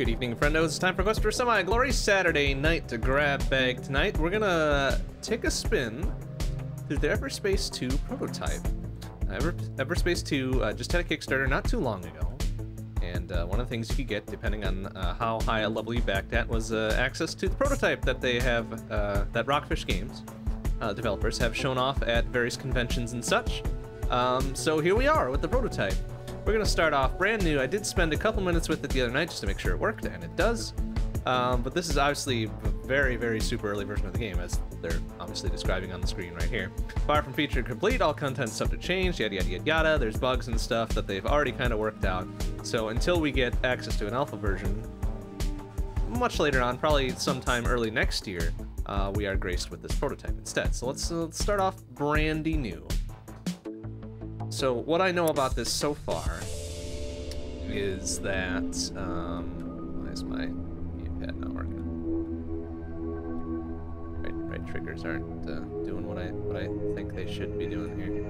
Good evening, friendos. It's time for Quest for Semi. Glory Saturday night to grab bag tonight. We're gonna take a spin through the Everspace 2 prototype. Ever, Everspace 2 uh, just had a Kickstarter not too long ago, and uh, one of the things you could get, depending on uh, how high a level you backed at, was uh, access to the prototype that they have, uh, that Rockfish Games uh, developers have shown off at various conventions and such. Um, so here we are with the prototype. We're gonna start off brand new. I did spend a couple minutes with it the other night just to make sure it worked, and it does. Um, but this is obviously a very, very super early version of the game, as they're obviously describing on the screen right here. Far from feature complete, all content subject to change, yada yada yada yada. There's bugs and stuff that they've already kind of worked out. So until we get access to an alpha version, much later on, probably sometime early next year, uh, we are graced with this prototype instead. So let's, uh, let's start off brandy new. So what I know about this so far is that, um, why is my gamepad not working? Right, right triggers aren't uh, doing what I what I think they should be doing here.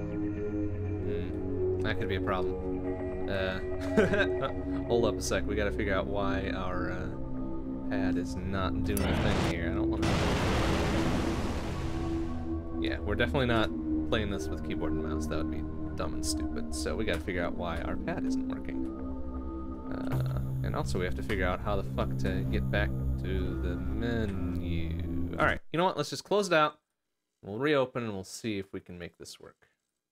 Hmm, that could be a problem. Uh, hold up a sec. We got to figure out why our uh, pad is not doing a thing here. I don't want to. Yeah, we're definitely not playing this with keyboard and mouse. That would be dumb and stupid. So we got to figure out why our pad isn't working. Uh, and also we have to figure out how the fuck to get back to the menu. All right, you know what? Let's just close it out. We'll reopen and we'll see if we can make this work.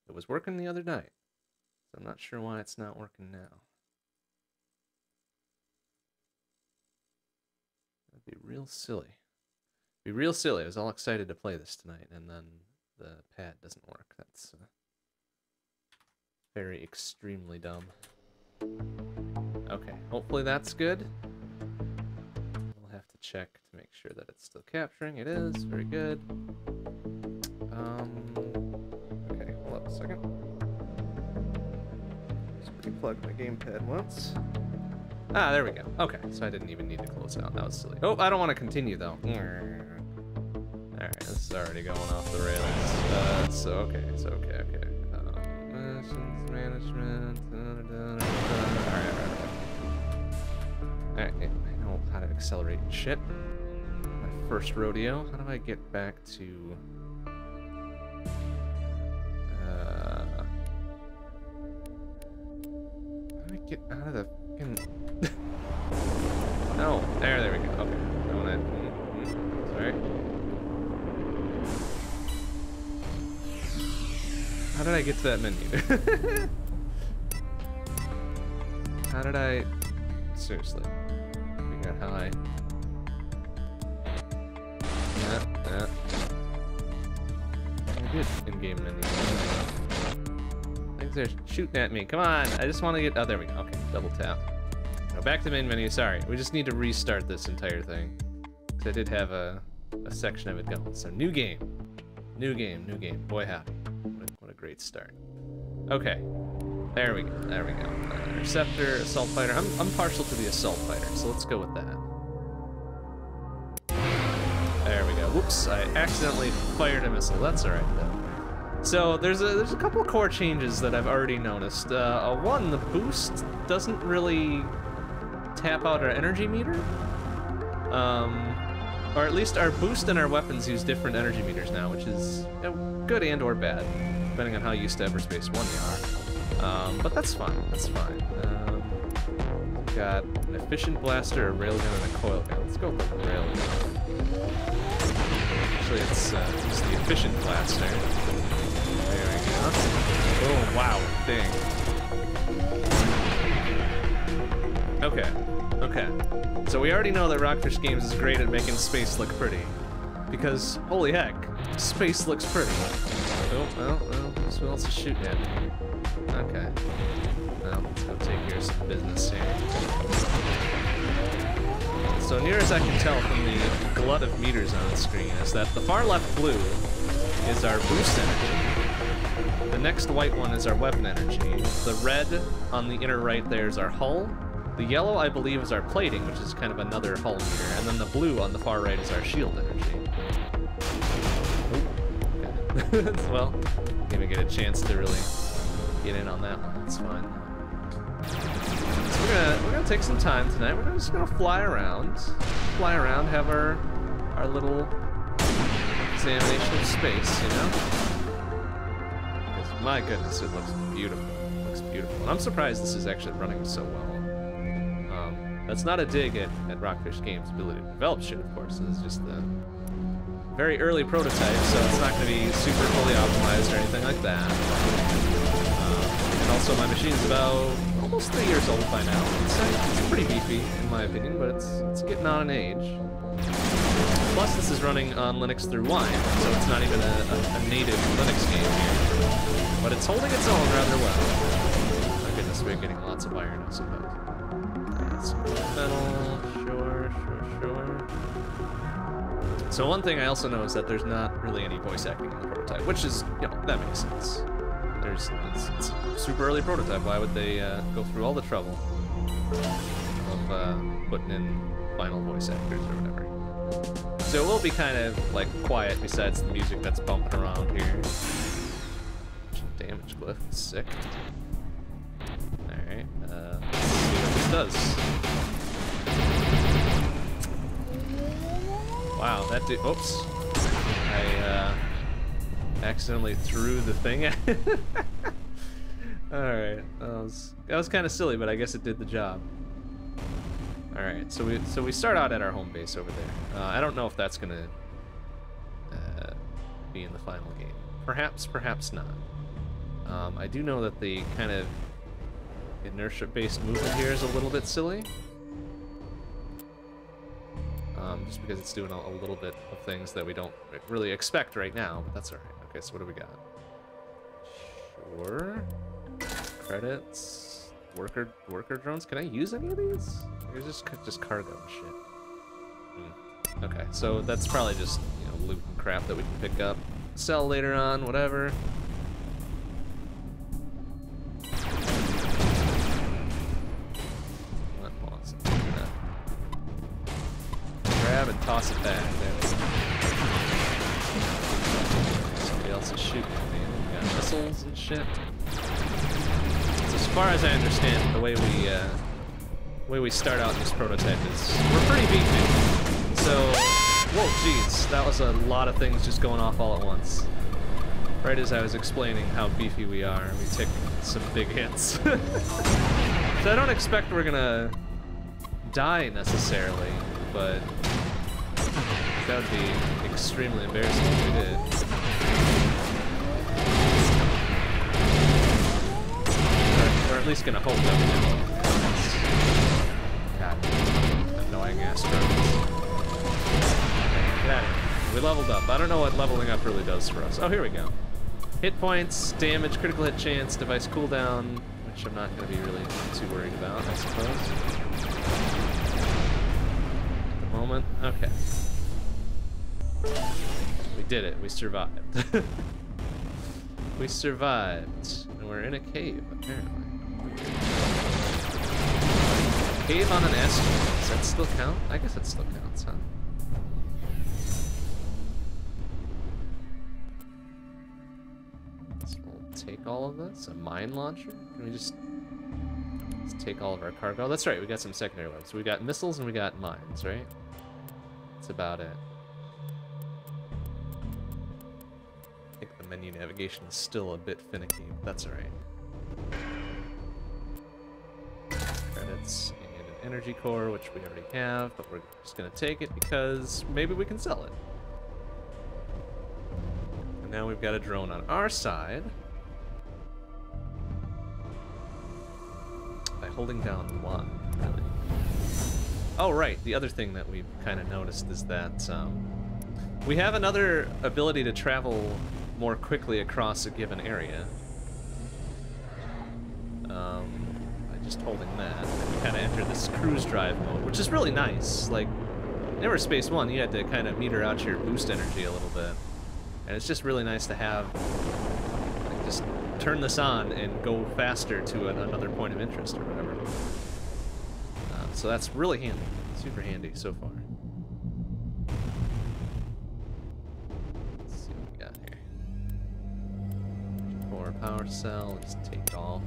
It was working the other night, so I'm not sure why it's not working now. That'd be real silly. Be real silly. I was all excited to play this tonight, and then the pad doesn't work. That's uh, very extremely dumb. Okay, hopefully that's good. We'll have to check to make sure that it's still capturing. It is, very good. Um, okay, hold up a second. Just replug my gamepad once. Ah, there we go. Okay, so I didn't even need to close out. That was silly. Oh, I don't want to continue though. Alright, this is already going off the rails. Uh, so, okay, so, okay, okay. Missions, management, Alright, alright, alright. Alright, I know how to accelerate shit. My first rodeo. How do I get back to... Uh... How do I get out of the fucking... no, there, there we go. How did I get to that menu? how did I... Seriously. Figure out how I... Yeah, yeah. I did in-game menu. Things are shooting at me. Come on! I just want to get... Oh, there we go. Okay, double tap. Back to main menu. Sorry, we just need to restart this entire thing. Because I did have a, a section of it going. So, new game. New game, new game. Boy, howdy great start. Okay, there we go, there we go. Uh, Interceptor, Assault Fighter. I'm, I'm partial to the Assault Fighter, so let's go with that. There we go. Whoops, I accidentally fired a missile. That's all right, though. So there's a there's a couple core changes that I've already noticed. Uh, one, the boost doesn't really tap out our energy meter. Um, or at least our boost and our weapons use different energy meters now, which is you know, good and or bad depending on how used to Everspace 1 you are. Um, but that's fine, that's fine. Um, got an efficient blaster, a railgun, and a coil gun. Let's go with the railgun. Actually, it's, uh, it's the efficient blaster. There we go. Oh, wow, dang. Okay, okay. So we already know that Rockfish Games is great at making space look pretty. Because, holy heck, space looks pretty. Oh, well, well, who else is shooting at me? Okay. Well, let's go take care of some business here. So near as I can tell from the glut of meters on the screen is that the far left blue is our boost energy. The next white one is our weapon energy. The red on the inner right there is our hull. The yellow, I believe, is our plating, which is kind of another hull meter. And then the blue on the far right is our shield energy. well, gonna get a chance to really get in on that one. That's fine. Let's we're gonna we're gonna take some time tonight. We're just gonna fly around, fly around, have our our little examination of space, you know. Because my goodness, it looks beautiful. It looks beautiful. And I'm surprised this is actually running so well. Um, that's not a dig at, at Rockfish Games' ability to develop shit, of course. It's just the very early prototype, so it's not going to be super fully optimized or anything like that. Um, and also, my machine's about almost three years old by now. It's, uh, it's pretty beefy, in my opinion, but it's it's getting on in age. Plus, this is running on Linux through Wine, so it's not even a, a, a native Linux game here. But it's holding its own rather well. My goodness, we're getting lots of iron, I suppose. Metal, sure, sure, sure. So one thing I also know is that there's not really any voice acting in the prototype, which is, you know, that makes sense. There's, it's, it's super early prototype. Why would they uh, go through all the trouble of uh, putting in final voice actors or whatever? So it will be kind of like quiet besides the music that's bumping around here. Damage glyph, sick. Alright, uh, let's see what this does. Wow, that did, oops. I, uh, accidentally threw the thing at Alright, that was, that was kind of silly, but I guess it did the job. All right, so we so we start out at our home base over there. Uh, I don't know if that's gonna uh, be in the final game. Perhaps, perhaps not. Um, I do know that the kind of inertia-based movement here is a little bit silly. Um, just because it's doing a, a, little bit of things that we don't really expect right now, but that's all right. Okay, so what do we got? Sure. Credits. Worker worker drones. Can I use any of these? Or this just cargo shit? Hmm. Okay, so that's probably just you know loot and crap that we can pick up, sell later on, whatever. Grab and toss it back. There Somebody else is shooting me. We got missiles and shit as far as I understand, the way we uh, way we start out this prototype is we're pretty beefy. So, whoa, jeez, that was a lot of things just going off all at once. Right as I was explaining how beefy we are, we take some big hits. so I don't expect we're gonna die necessarily, but that would be extremely embarrassing if we did. We're at least gonna hold them. God, annoying ass. We leveled up. I don't know what leveling up really does for us. Oh, here we go. Hit points, damage, critical hit chance, device cooldown, which I'm not gonna be really too worried about, I suppose. At the moment, okay. We did it. We survived. we survived. And we're in a cave, apparently. Cave on an asteroid. Does that still count? I guess it still counts, huh? So we'll take all of this. A mine launcher? Can we just, take all of our cargo? That's right, we got some secondary weapons. We got missiles and we got mines, right? That's about it. Menu navigation is still a bit finicky, but that's alright. credits and an energy core, which we already have, but we're just gonna take it because maybe we can sell it. And now we've got a drone on our side. By holding down one, really. Oh, right, the other thing that we've kind of noticed is that um, we have another ability to travel more quickly across a given area. Um, just holding that. You kind of enter this cruise drive mode, which is really nice. Like, in Everspace 1, you had to kind of meter out your boost energy a little bit. And it's just really nice to have, like, just turn this on and go faster to an, another point of interest or whatever. Uh, so that's really handy. Super handy so far. Core power cell, just take it all.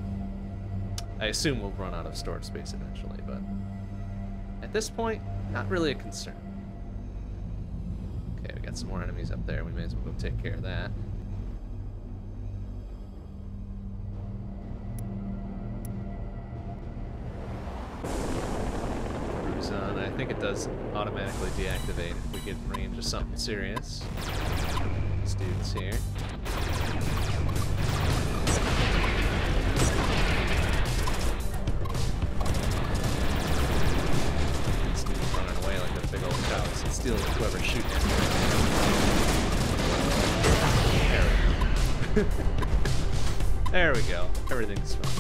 I assume we'll run out of storage space eventually, but at this point, not really a concern. Okay, we got some more enemies up there. We may as well go take care of that. On. I think it does automatically deactivate if we get range of something serious. These dudes here. Stealing whoever's shooting. There we go. Everything's fine.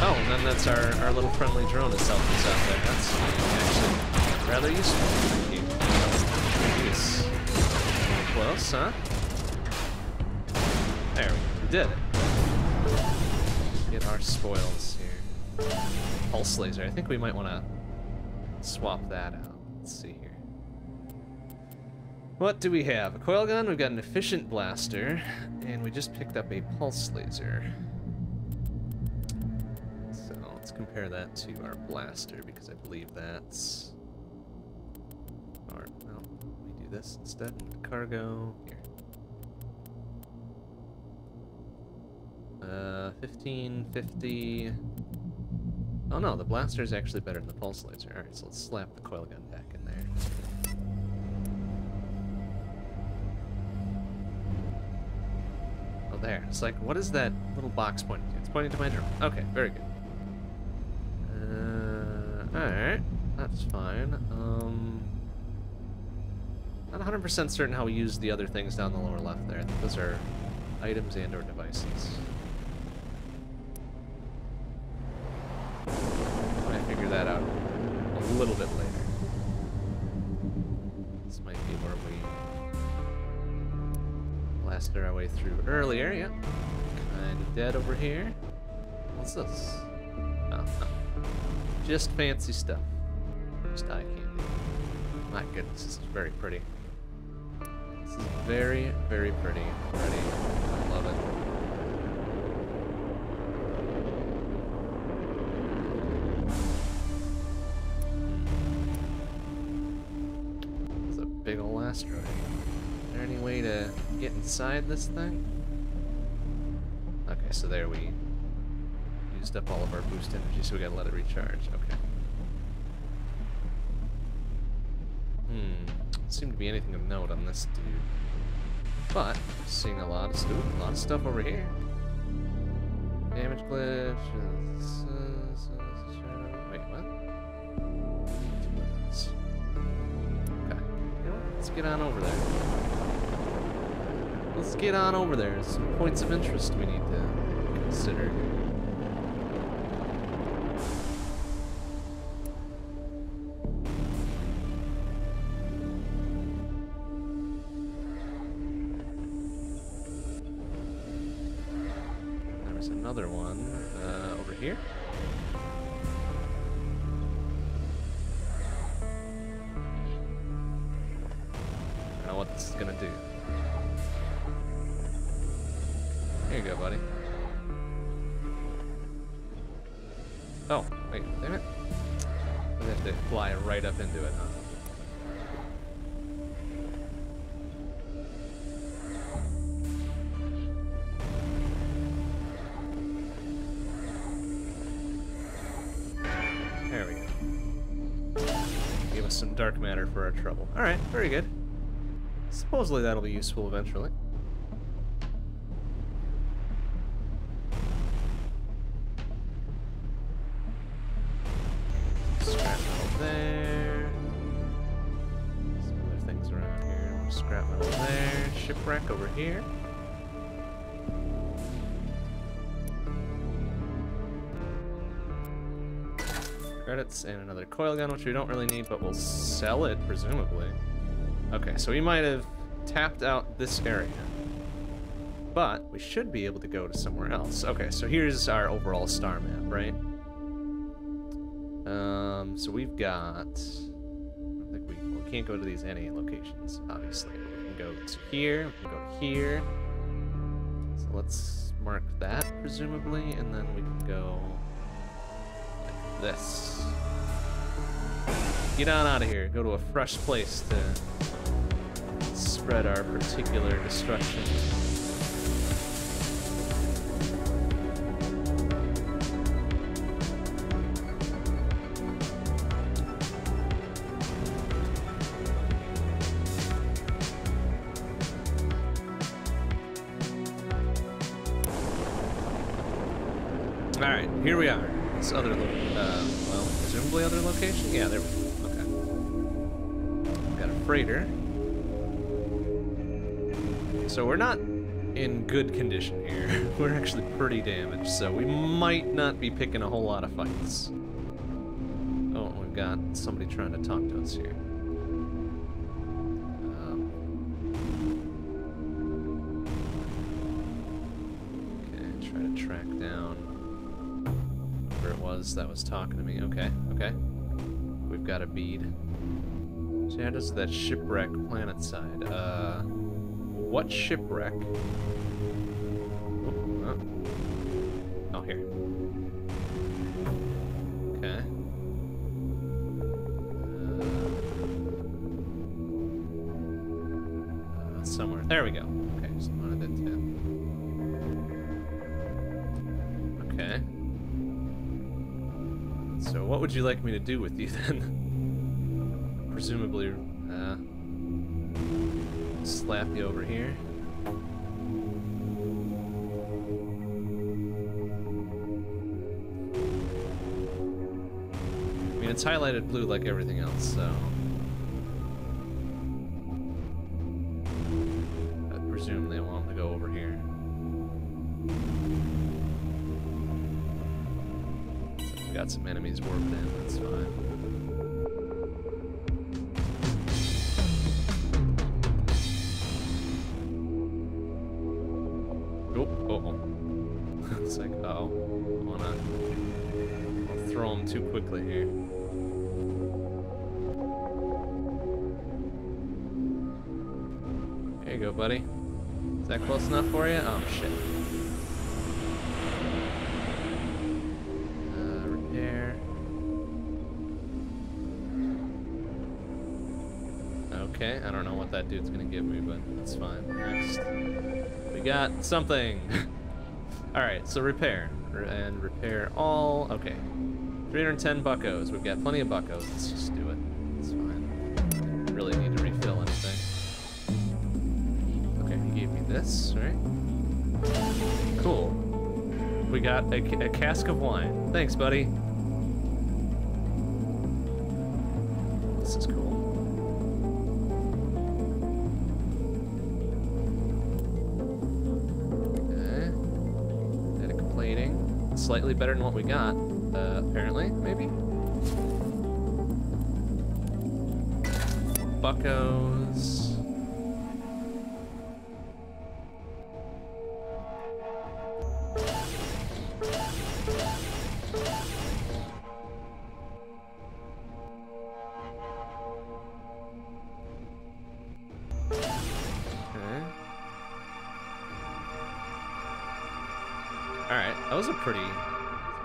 Oh, and then that's our, our little friendly drone that's helping us out there. That's actually rather useful. Thank you. Jeez. Close, huh? Did it. Get our spoils here. Pulse laser. I think we might want to swap that out. Let's see here. What do we have? A coil gun, we've got an efficient blaster, and we just picked up a pulse laser. So let's compare that to our blaster because I believe that's. Or no, we do this instead. Cargo here. Uh, 15, 50. Oh no, the blaster is actually better than the pulse laser. All right, so let's slap the coil gun back in there. Oh, there. It's like, what is that little box pointing to? It's pointing to my drone. Okay, very good. Uh, alright. That's fine. Um, not 100% certain how we use the other things down the lower left there. Those are items and or devices. Through earlier. Yep. Kind of dead over here. What's this? Oh, no. Just fancy stuff. Just eye candy. My goodness, this is very pretty. This is very, very pretty already. I love it. It's a big old asteroid. Inside this thing? Okay, so there we used up all of our boost energy, so we gotta let it recharge. Okay. Hmm. Seemed to be anything of note on this dude. But, seeing a lot of stuff, a lot of stuff over here. Damage glitch. uh, Wait, what? Okay. What? Let's get on over there. Let's get on over there. There's some points of interest we need to consider. Very good. Supposedly that'll be useful eventually. Scrap metal there. Some other things around here. Scrap metal there. Shipwreck over here. Credits and another coil gun, which we don't really need, but we'll sell it, presumably. Okay, so we might have tapped out this area. But we should be able to go to somewhere else. Okay, so here's our overall star map, right? Um, so we've got... I think we... Well, can't go to these NA locations, obviously. We can go to here, we can go here. So let's mark that, presumably, and then we can go like this. Get on out of here. Go to a fresh place to spread our particular destruction. Alright, here we are. This other, good condition here. We're actually pretty damaged, so we might not be picking a whole lot of fights. Oh, we've got somebody trying to talk to us here. Um, okay, try to track down whoever it was that was talking to me. Okay, okay. We've got a bead. So how does that shipwreck planet side? Uh, what shipwreck? Here. Okay. Uh, uh, somewhere. There we go. Okay, one of the two. Okay. So what would you like me to do with you then? Presumably, uh, slap you over here. It's highlighted blue like everything else, so... I presume they want to go over here. Got some enemies warping in, buddy. Is that close enough for you? Oh, shit. Uh, repair. Okay, I don't know what that dude's gonna give me, but that's fine. Next. We got something. Alright, so repair. And repair all. Okay. 310 buckos. We've got plenty of buckos. Let's just do it. This, right? Cool. We got a, a cask of wine. Thanks, buddy. This is cool. Okay. Plating. Slightly better than what we got, uh, apparently, maybe? Buckos. That was a pretty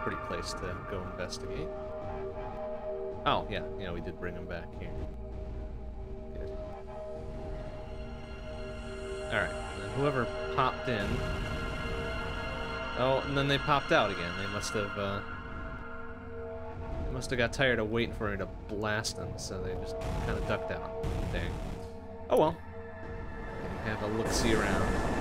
pretty place to go investigate. Oh, yeah, yeah, we did bring him back here. Good. Alright, whoever popped in. Oh, and then they popped out again. They must have, uh. They must have got tired of waiting for me to blast them, so they just kind of ducked out. Dang. Oh well. Have a look see around.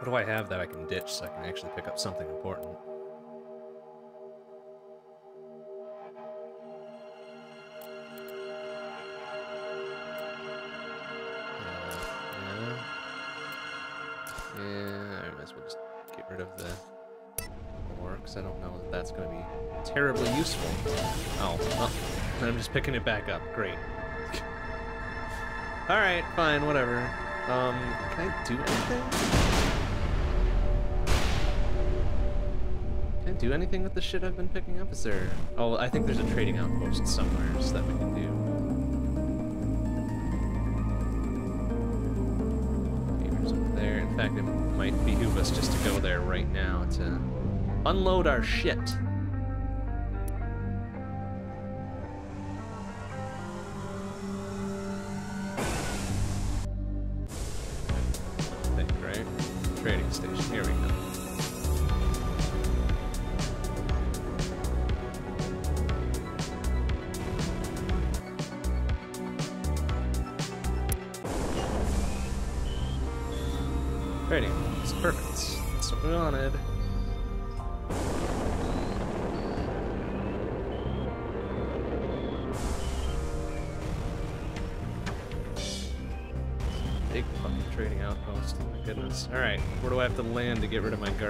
What do I have that I can ditch so I can actually pick up something important? I might as well just get rid of the ore, because I don't know that that's going to be terribly useful. Oh, well, I'm just picking it back up. Great. Alright, fine, whatever. Um, can I do anything? Do anything with the shit I've been picking up? Is there... Oh, I think there's a trading outpost somewhere so that we can do. Over there. In fact, it might behoove us just to go there right now to unload our shit.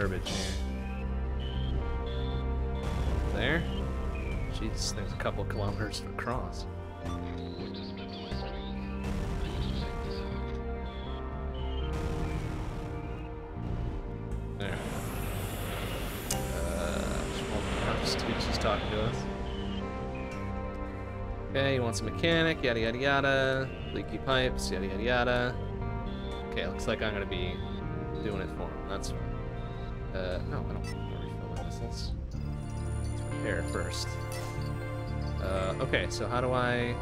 Garbage here? There? Jeez, there's a couple kilometers across. There. Uh, just talking to us. Okay, he wants a mechanic, yada yada yada. Leaky pipes, yada yada yada. Okay, looks like I'm gonna be doing it for him. That's fine. Uh, no, I don't want to refill my vessels. Let's repair first. Uh, okay, so how do I...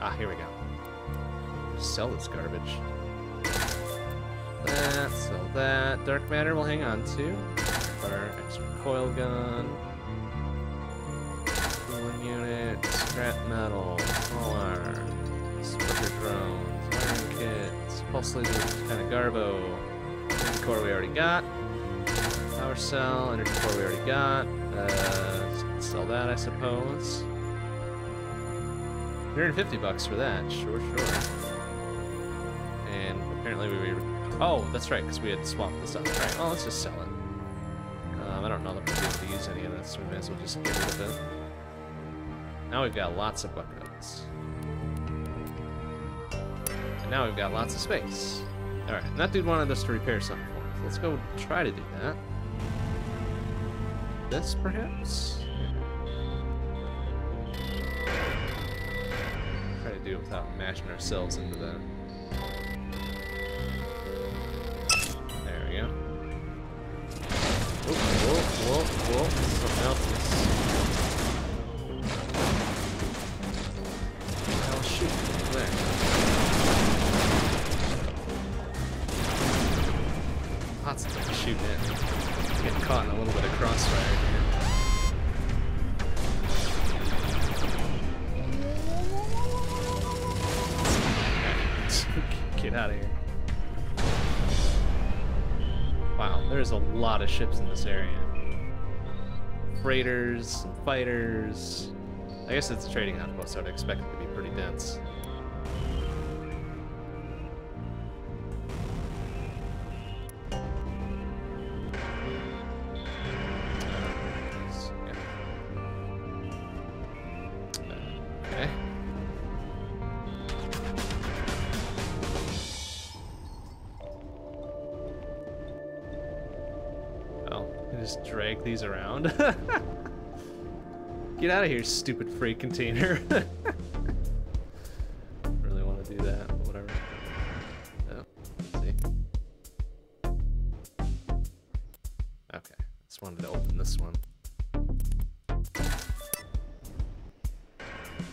Ah, here we go. Sell this garbage. That, sell that. Dark matter we'll hang on to. Our extra coil gun. Cooling unit, scrap metal, all iron, splitter drones, iron kits, pulse laser kind of garbo. Core we already got. Power cell, energy core we already got. Uh, sell that, I suppose. 150 bucks for that, sure, sure. And apparently we were. Oh, that's right, because we had swapped this up. Right, well, let's just sell it. Um, I don't know that be able to use any of this, so we may as well just get rid of it. Now we've got lots of buckets. And now we've got lots of space. Alright, that dude wanted us to repair something Let's go try to do that. This, perhaps? Try to do it without mashing ourselves into the... There we go. Whoa, whoa, whoa. Something else fighters. I guess it's a trading outpost, so I'd expect it to be pretty dense. Out of here, stupid freight container. really want to do that, but whatever. Oh, let's see. Okay, just wanted to open this one.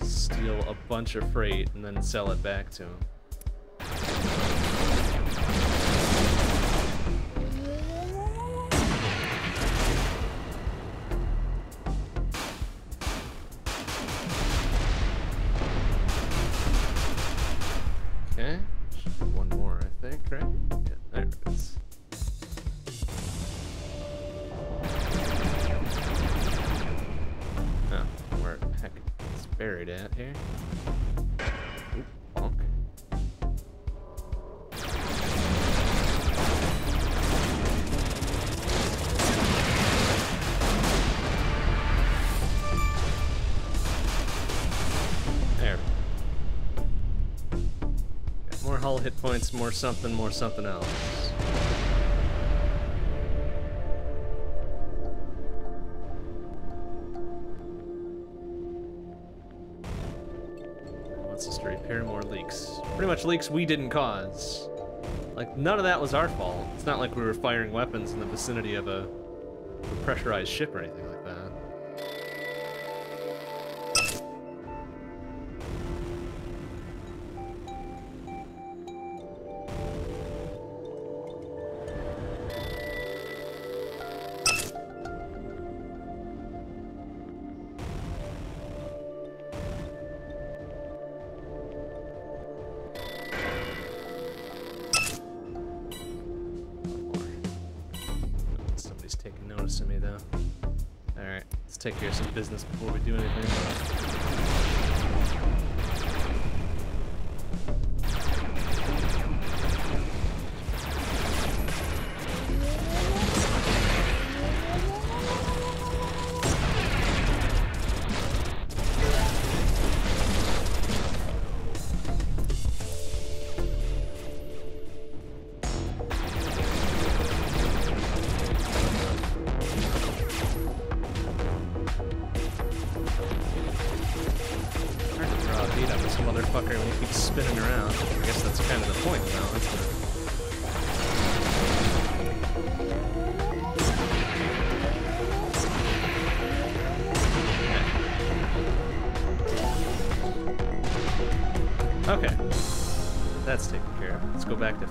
Steal a bunch of freight and then sell it back to him. Hull hit points, more something, more something else. Wants us to repair more leaks. Pretty much leaks we didn't cause. Like, none of that was our fault. It's not like we were firing weapons in the vicinity of a, a pressurized ship or anything like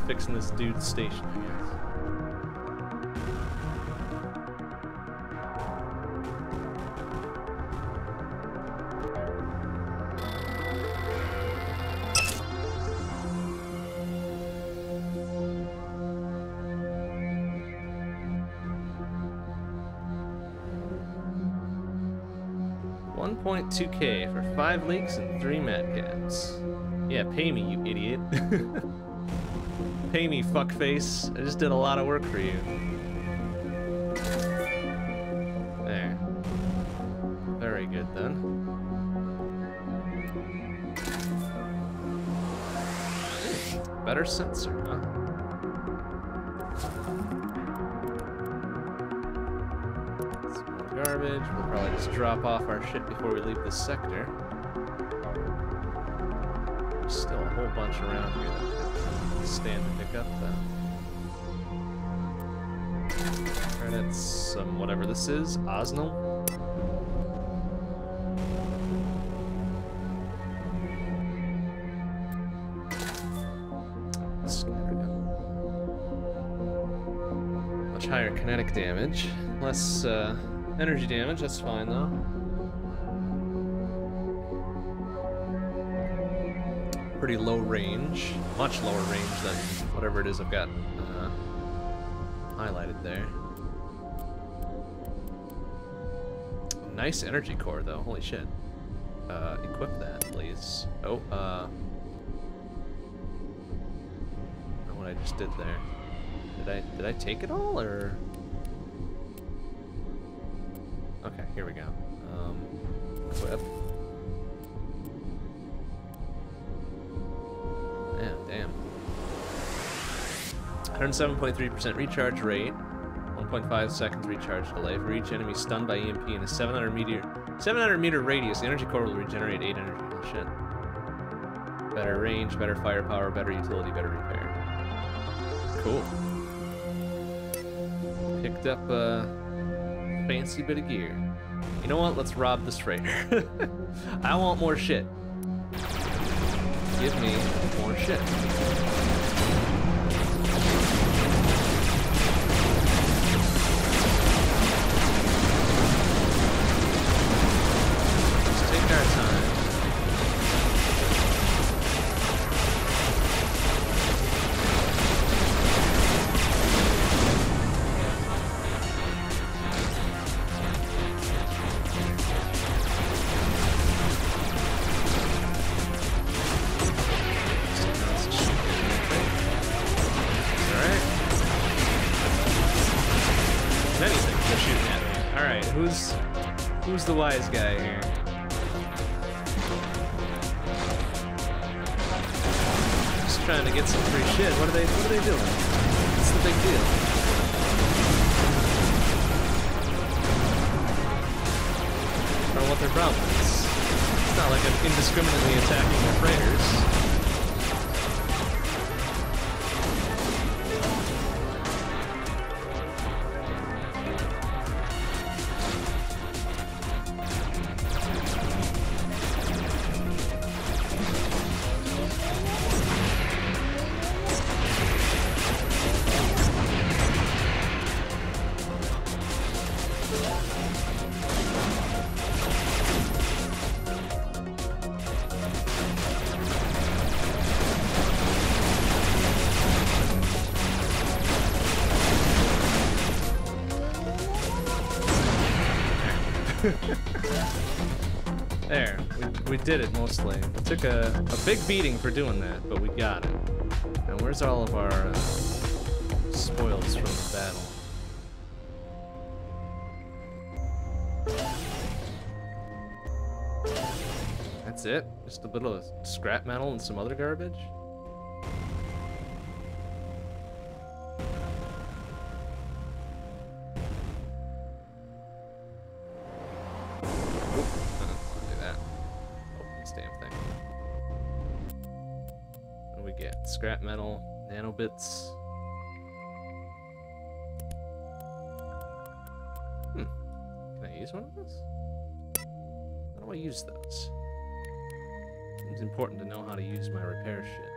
fixing this dude's station, I guess. One point two K for five leaks and three madcaps. Yeah, pay me, you idiot. fuckface. I just did a lot of work for you. There. Very good then. Better sensor, huh? Garbage. We'll probably just drop off our shit before we leave this sector. There's still a whole bunch around here that could stand to pick up though. Credits, some whatever this is. Much higher kinetic damage, less uh, energy damage. That's fine though. Pretty low range, much lower range than whatever it is I've got uh, highlighted there. Nice energy core though. Holy shit. Uh, equip that, please. Oh, uh. What I just did there. Did I did I take it all or? Okay, here we go. Um, equip. 107.3% recharge rate, 1.5 seconds recharge delay. For each enemy stunned by EMP in a 700 meter 700 meter radius, the energy core will regenerate 8 energy. Oh shit. Better range, better firepower, better utility, better repair. Cool. Picked up a fancy bit of gear. You know what? Let's rob this freighter. I want more shit. Give me more shit. We, did it mostly. We took a, a big beating for doing that, but we got it. Now where's all of our uh, spoils from the battle? That's it? Just a bit of scrap metal and some other garbage? Scrap metal, nanobits. Hmm. Can I use one of those? How do I use those? Seems important to know how to use my repair shit.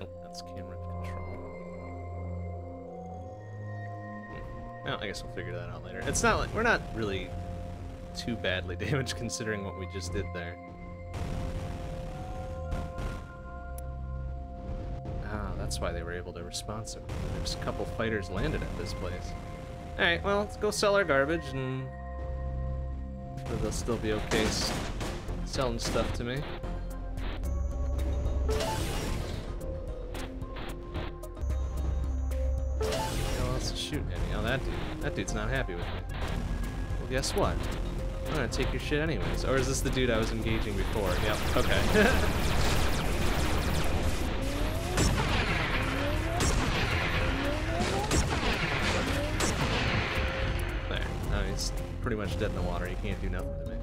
Oh, that's camera I guess we'll figure that out later. It's not like we're not really too badly damaged considering what we just did there. Ah, that's why they were able to respond so quickly. There's a couple fighters landed at this place. Alright, well, let's go sell our garbage and... sure they'll still be okay selling stuff to me. Shooting at me? Oh, that dude. That dude's not happy with me. Well, guess what? I'm gonna take your shit anyways. Or is this the dude I was engaging before? Yep, okay. there. Now he's pretty much dead in the water. He can't do nothing to me.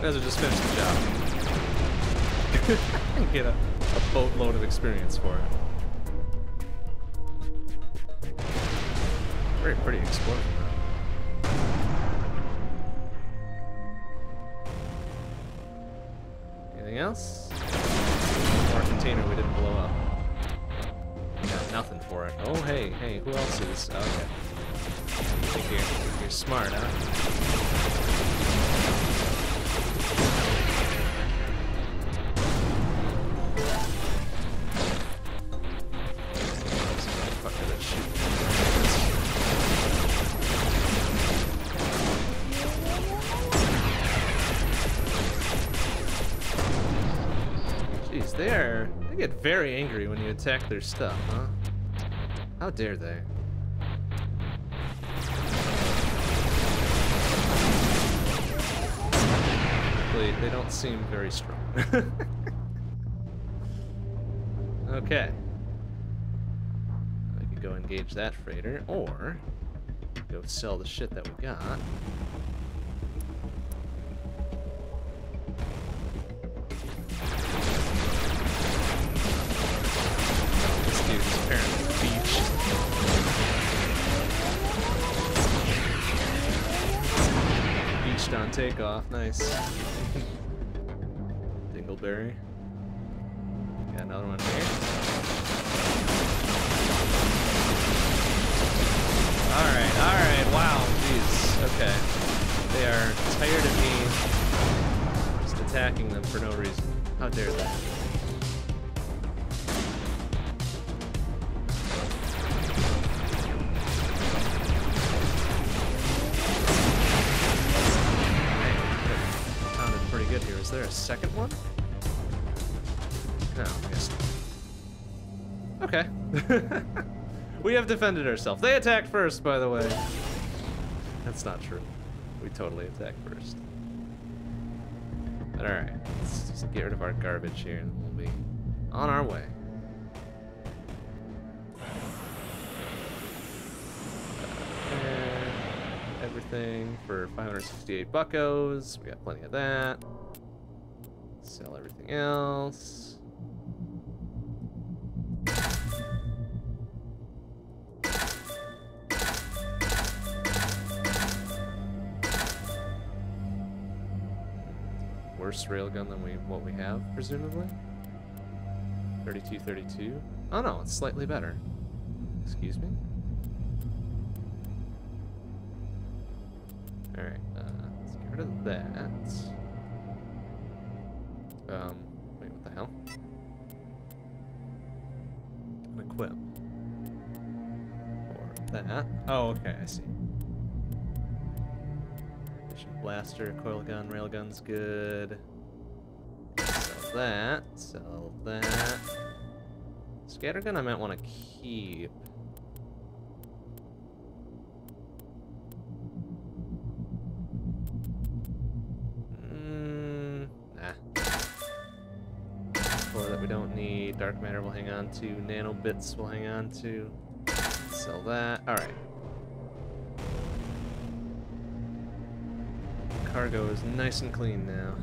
Guys are just finished the job. Get a, a boatload of experience for it. very angry when you attack their stuff, huh? How dare they? They, don't seem very strong. okay. I could go engage that freighter, or go sell the shit that we got. Takeoff, nice. Dingleberry. we have defended ourselves. They attacked first, by the way. That's not true. We totally attacked first. But alright, let's just get rid of our garbage here and we'll be on our way. Uh, everything for 568 buckos. We got plenty of that. Sell everything else. Worse railgun than we what we have, presumably. 32, 32. Oh no, it's slightly better. Excuse me. All right, uh, let's get rid of that. Um, wait, what the hell? Equip. Or that. Oh, okay, I see. Blaster, coil gun, rail gun's good. Sell that, sell that. Scattergun I might want to keep. Mm, nah. Or that we don't need. Dark matter we'll hang on to. Nano bits we'll hang on to. Sell that. Alright. Cargo is nice and clean now.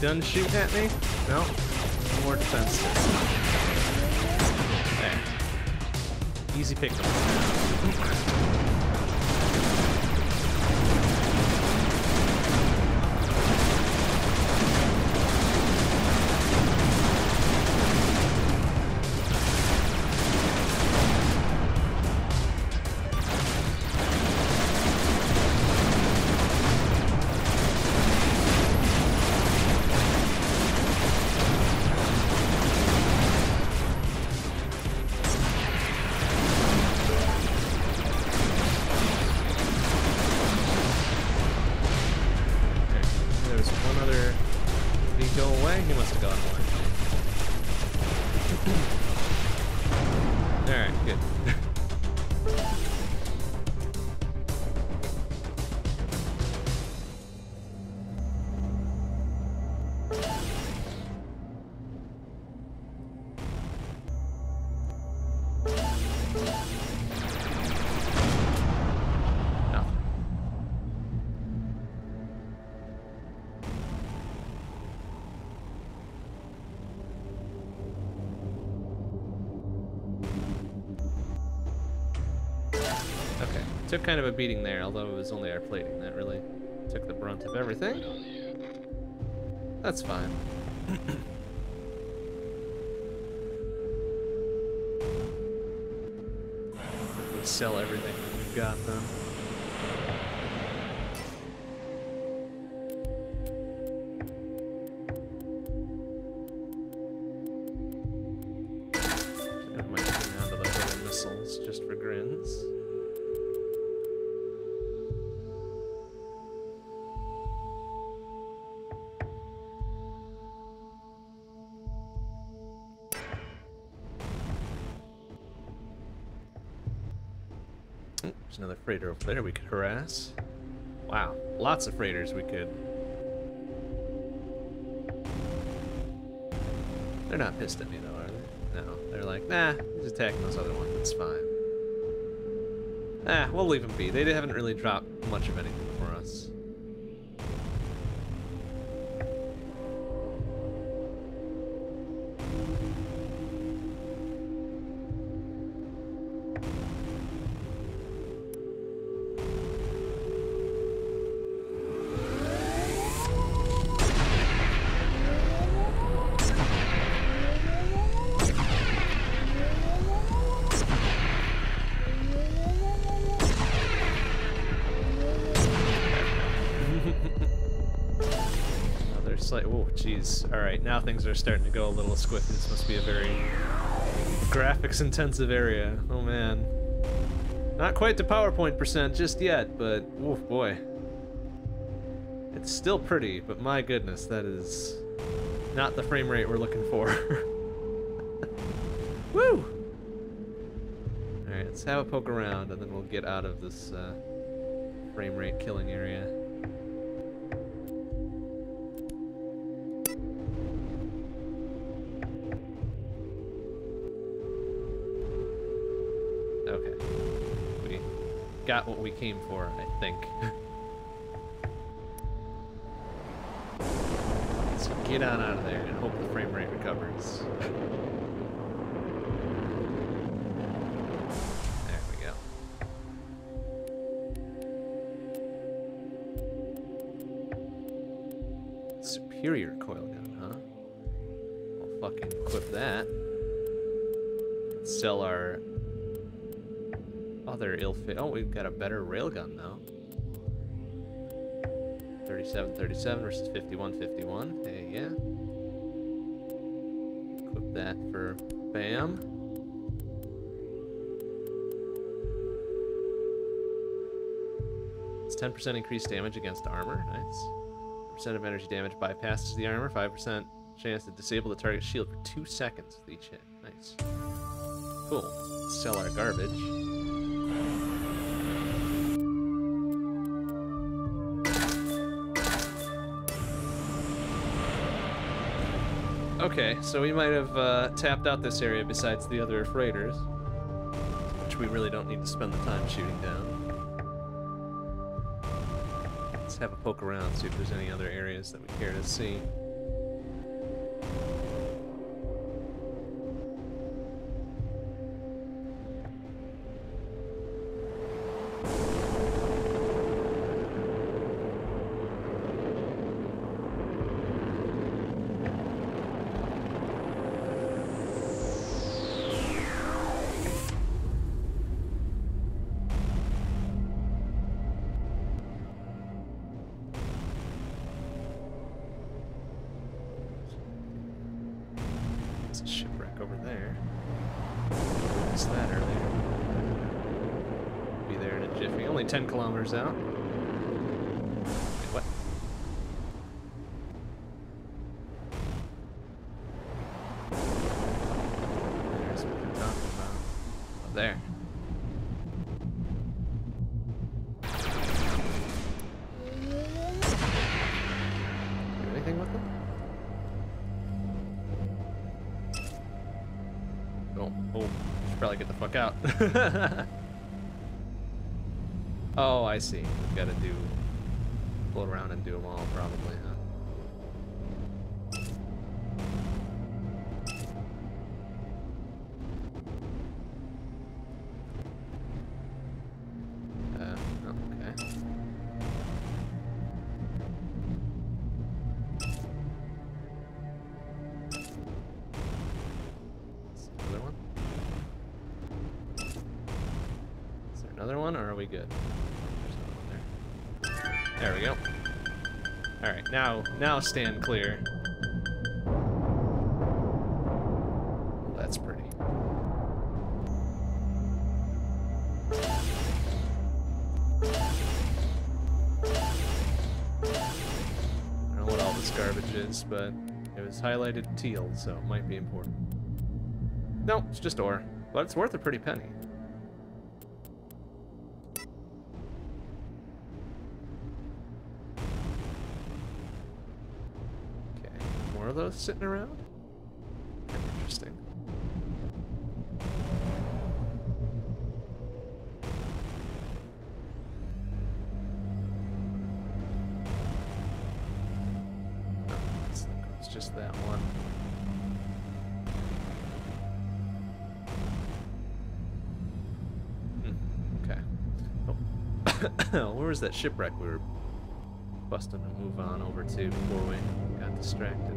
Done shooting at me? No? More defenses. Easy pick. Kind of a beating there, although it was only our plating that really took the brunt of everything. That's fine. There's another freighter over there we could harass. Wow, lots of freighters we could. They're not pissed at me though, are they? No, they're like, nah, he's attacking those other ones, it's fine. Ah, we'll leave them be. They haven't really dropped much of anything for us. Oh. All right, now things are starting to go a little squiffy. This must be a very graphics-intensive area. Oh man. Not quite to PowerPoint percent just yet, but oh boy. It's still pretty, but my goodness, that is not the frame rate we're looking for. Woo! Alright, let's have a poke around and then we'll get out of this uh, frame rate killing area. Got what we came for, I think. Let's get on out of there and hope the frame rate recovers. Oh, we've got a better railgun now. 37 37 versus 51 51. Hey, yeah. Equip that for BAM. It's 10% increased damage against armor. Nice. 10% of energy damage bypasses the armor. 5% chance to disable the target shield for two seconds with each hit. Nice. Cool. Sell our garbage. Okay, so we might have uh, tapped out this area besides the other freighters, which we really don't need to spend the time shooting down. Let's have a poke around, see if there's any other areas that we care to see. Up there. Do anything with them? Oh, oh, should probably get the fuck out. oh, I see. We've got to do, float around and do them all, probably, now, stand clear. That's pretty. I don't know what all this garbage is, but it was highlighted teal, so it might be important. No, it's just ore, but it's worth a pretty penny. Sitting around? Interesting. No, it's, just that one. Hmm, Okay. Oh. Where was that shipwreck we were busting to move on over to before we got distracted?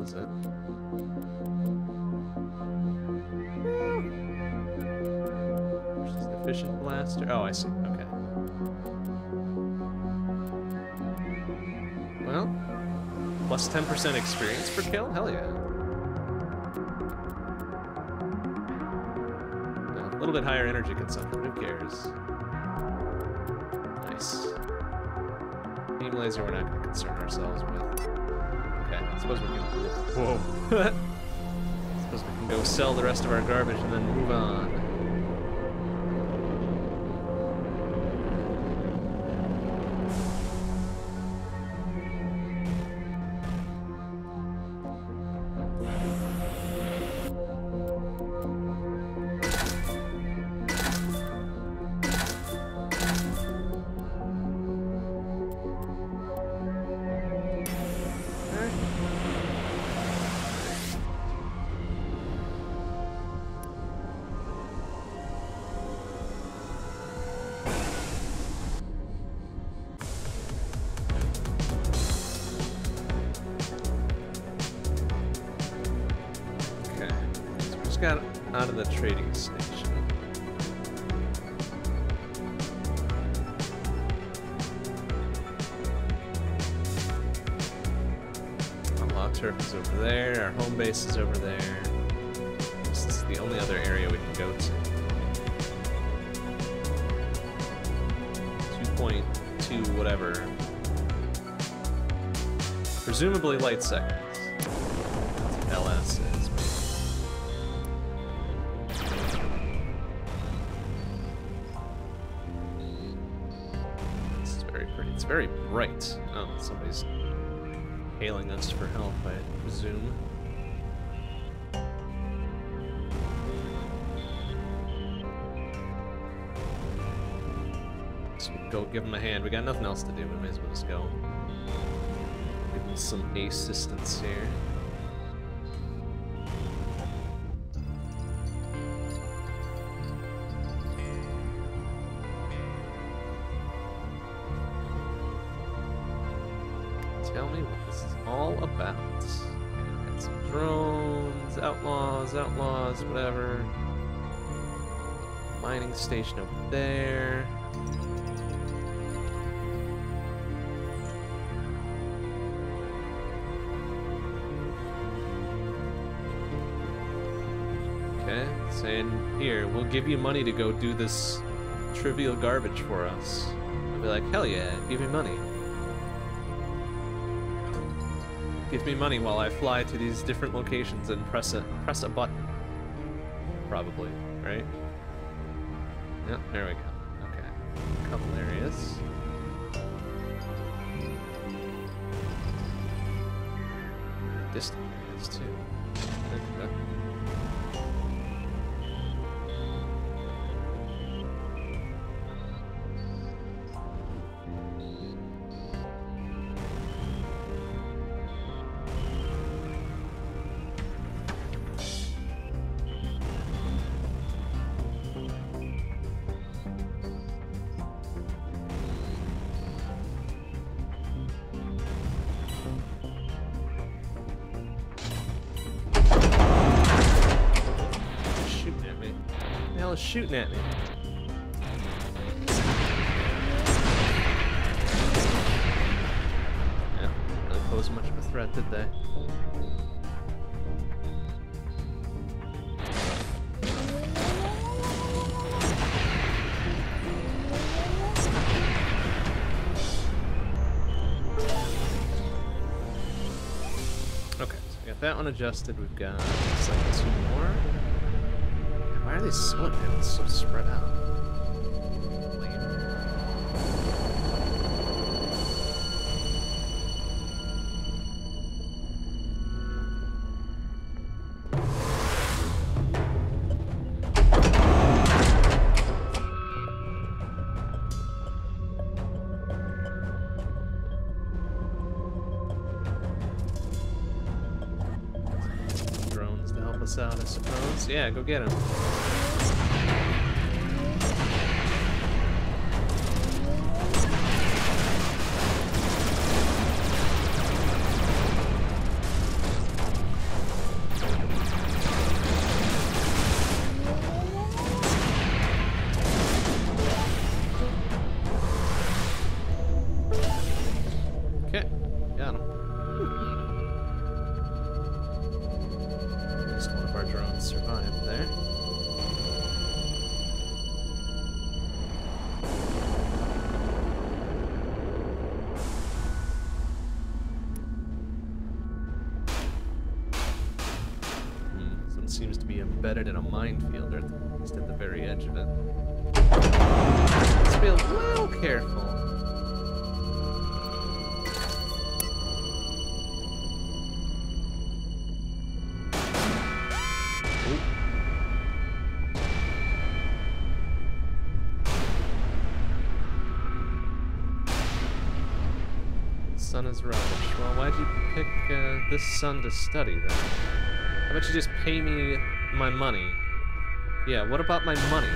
more helpful, is it? The blaster. Oh, I see. Okay. Well, plus 10% experience per kill? Hell yeah. A little bit higher energy consumption, who cares? Nice. Beam laser we're not going to concern ourselves with. Okay, I suppose we can... Whoa. suppose we can go sell the rest of our garbage and then move on. Got out of the trading station. Unlock turf is over there. Our home base is over there. This is the only other area we can go to. 2.2 whatever. Presumably light seconds. Hailing us for help, I presume. So go give him a hand. We got nothing else to do. We may as well just go. Give him some assistance here. Station over there. Okay, saying here, we'll give you money to go do this trivial garbage for us. I'll be like, hell yeah, give me money. Give me money while I fly to these different locations and press a press a button. Probably, right? Yep, there we go. Okay. A Couple areas. Distant areas too. Shooting at me? Yeah, really pose much of a threat, did they? Okay, so we got that one adjusted. We've got like two more. Are they split? They're so spread out. Drones to help us out, I suppose. Yeah, go get him. Minefield, or at least at the very edge of it. Let's be a little careful. Sun is rubbish. Well, why'd you pick uh, this sun to study then? How about you just pay me my money? Yeah, what about my money?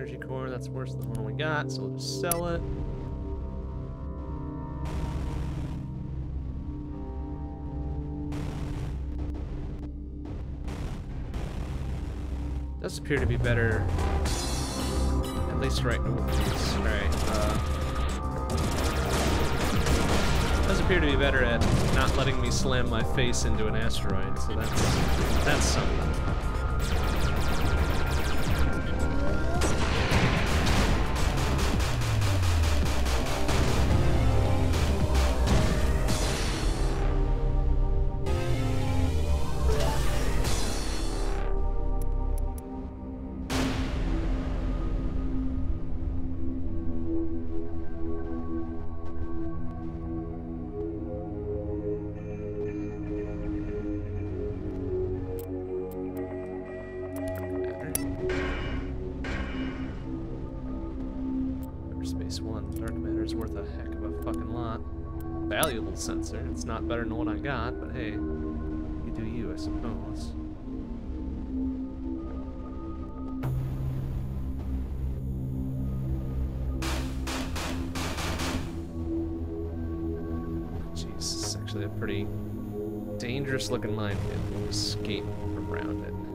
Energy core, that's worse than the one we got, so we'll just sell it. Does appear to be better, at least right. Ooh, jeez. All right. Uh, does appear to be better at not letting me slam my face into an asteroid, so that's that's something. Sensor. It's not better than what I got, but hey, you do you, I suppose. Jeez, this is actually a pretty dangerous looking minefield. We'll escape around it.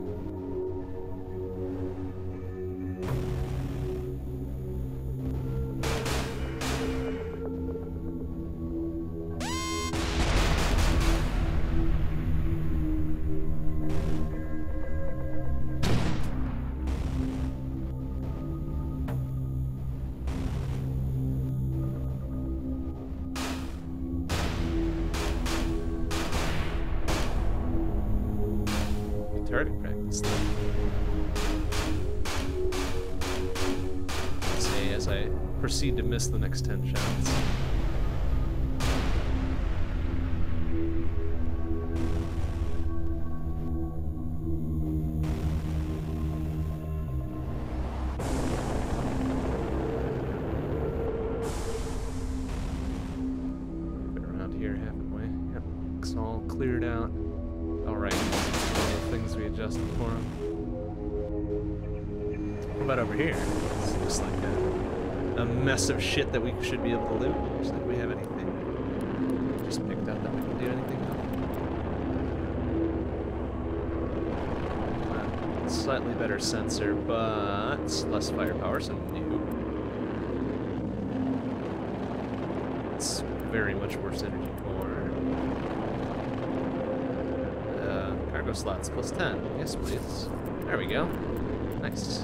A of shit that we should be able to loot. Looks like we have anything just picked up that we can do anything. Uh, Slightly better sensor, but less firepower, so new. It's very much worse energy core. Uh, cargo slots plus 10. Yes, please. There we go. Nice.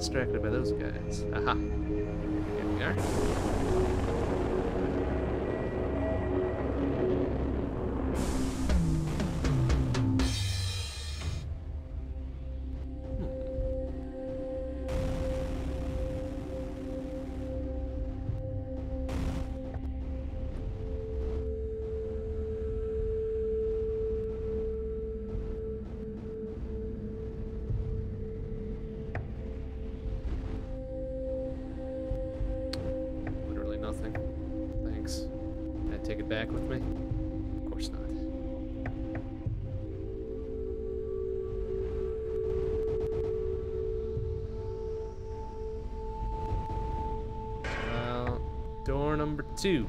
Distracted by those guys? Aha. Back with me? Of course not. Well, door number two.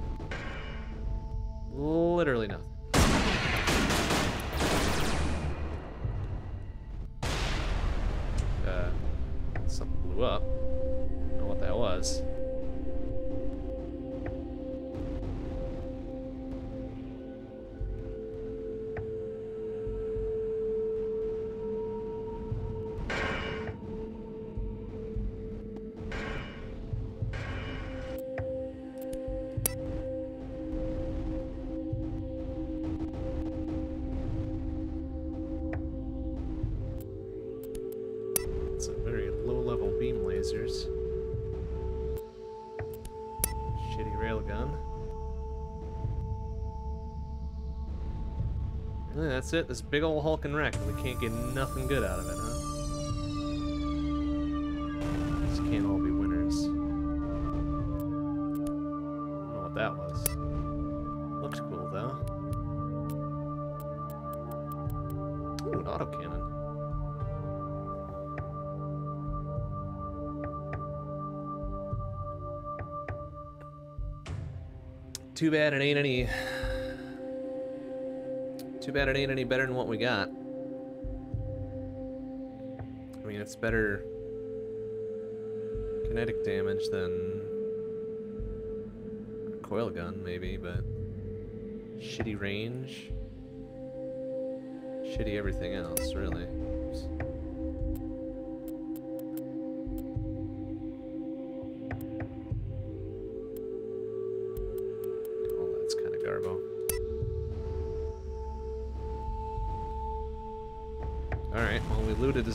That's it? This big old hulking wreck, we can't get nothing good out of it, huh? These can't all be winners. I don't know what that was. Looks cool, though. Ooh, an autocannon. Too bad it ain't any. Too bad it ain't any better than what we got. I mean, it's better. kinetic damage than a coil gun, maybe, but shitty range. Shitty everything else, really.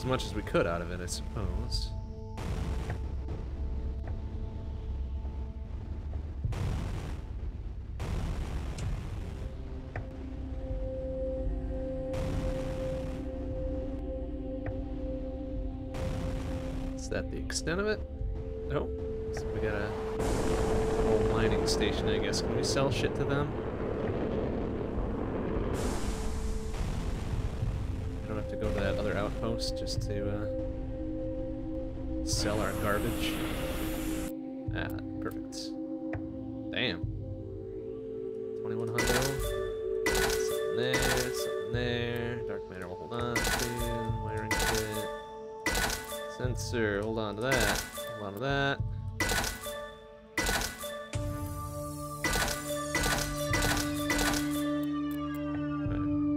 Much as we could out of it, I suppose. Is that the extent of it? No. So we got a whole mining station, I guess. Can we sell shit to them? Outpost just to uh, sell our garbage. Ah, perfect. Damn. 2100. Something there, something there. Dark matter, we'll hold on to. Wiring kit. Sensor, hold on to that. Hold on to that.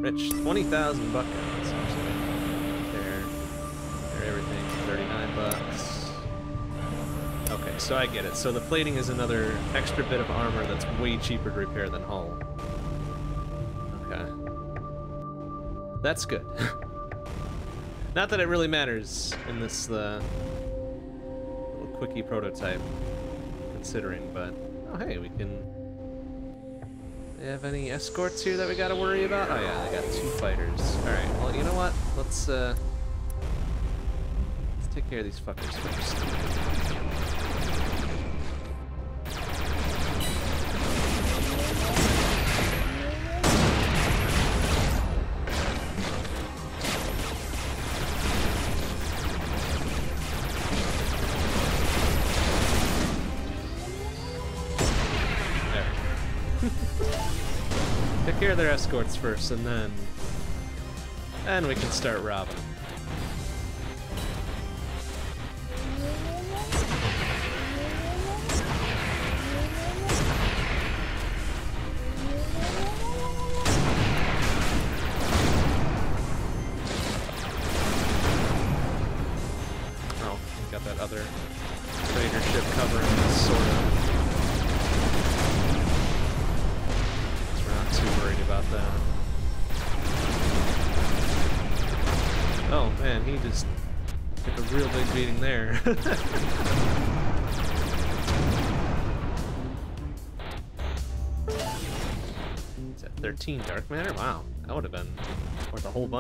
Rich, 20,000 buckets. So I get it. So the plating is another extra bit of armor that's way cheaper to repair than hull. Okay. That's good. Not that it really matters in this uh, little quickie prototype, considering, but oh hey, we can. They have any escorts here that we gotta worry about? Oh yeah, they got two fighters. All right, well you know what? Let's uh, let's take care of these fuckers first. Escorts first, and then, then we can start robbing.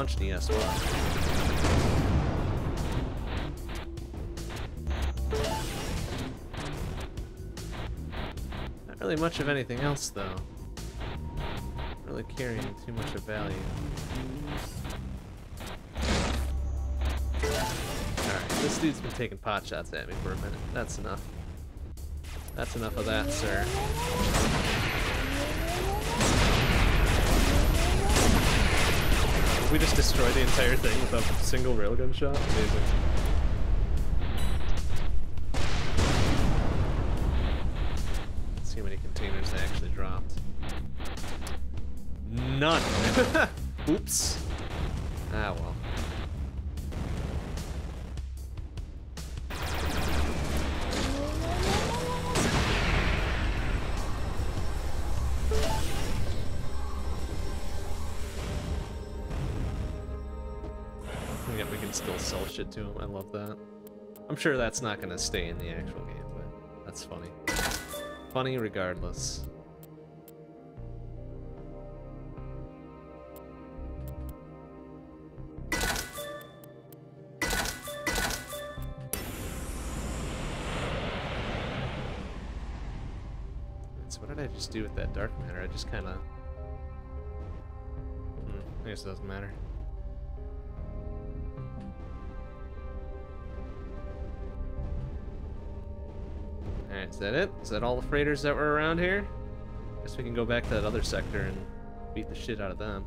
Bunch in ES1. Not really much of anything else, though. Not really carrying too much of value. Alright, this dude's been taking pot shots at me for a minute. That's enough. That's enough of that, sir. We just destroyed the entire thing with a single railgun shot? Amazing. Love that. I'm sure that's not gonna stay in the actual game, but that's funny. Funny regardless. So what did I just do with that dark matter? I just kind of... Hmm, I guess it doesn't matter. Alright, is that it? Is that all the freighters that were around here? Guess we can go back to that other sector and beat the shit out of them.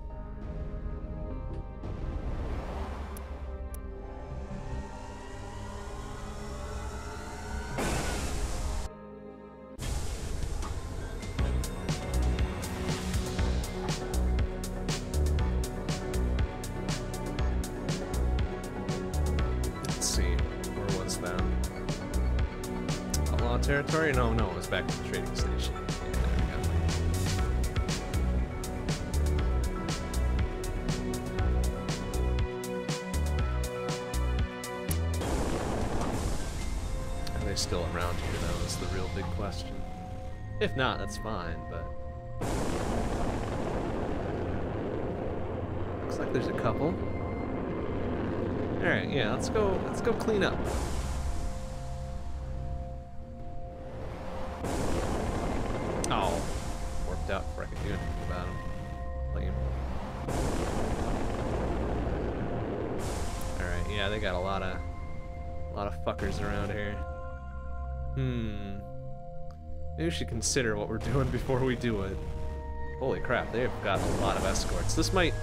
They still around here, though, is the real big question. If not, that's fine, but... Looks like there's a couple. Alright, yeah, let's go, let's go clean up. Oh, worked out before I could do anything about him. Lame. Alright, yeah, they got a lot of, a lot of fuckers around here. Hmm. Maybe we should consider what we're doing before we do it. Holy crap, they've got a lot of escorts. This might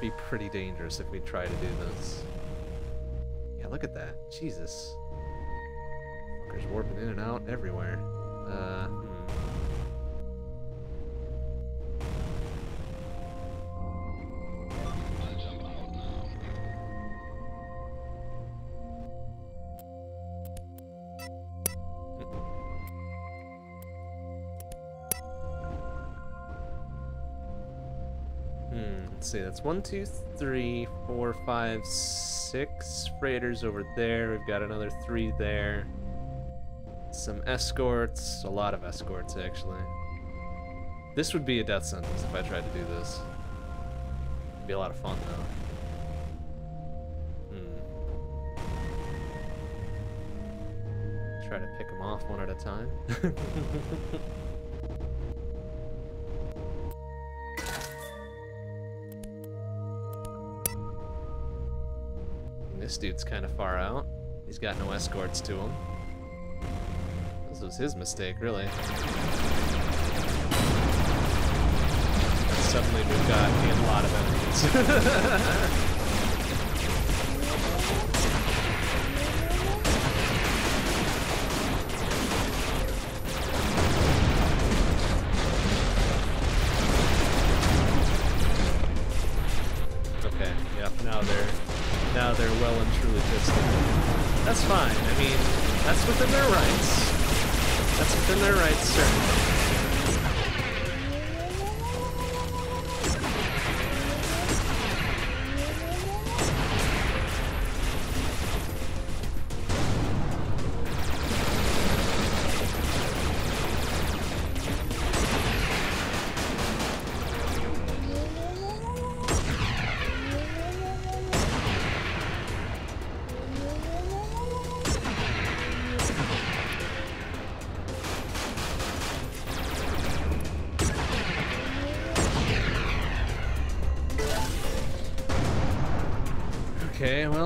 be pretty dangerous if we try to do this. Yeah, look at that. Jesus. Fuckers warping in and out everywhere. Uh, see, that's one, two, three, four, five, six freighters over there. We've got another three there. Some escorts, a lot of escorts actually. This would be a death sentence if I tried to do this. It'd be a lot of fun though. Hmm. Try to pick them off one at a time. This dude's kind of far out. He's got no escorts to him. This was his mistake, really. Suddenly we've got a lot of enemies.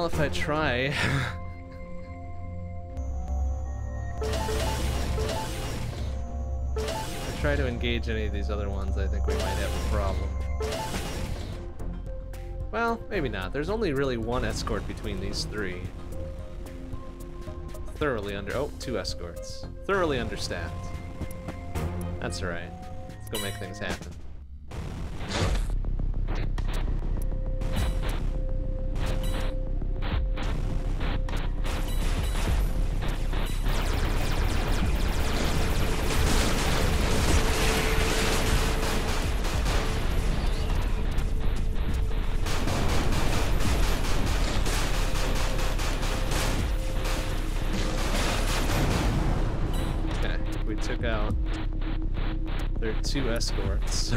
If I try. if I try to engage any of these other ones, I think we might have a problem. Well, maybe not. There's only really one escort between these three. Thoroughly under- oh, two escorts. Thoroughly understaffed. That's alright. Let's go make things happen. We took out their two escorts.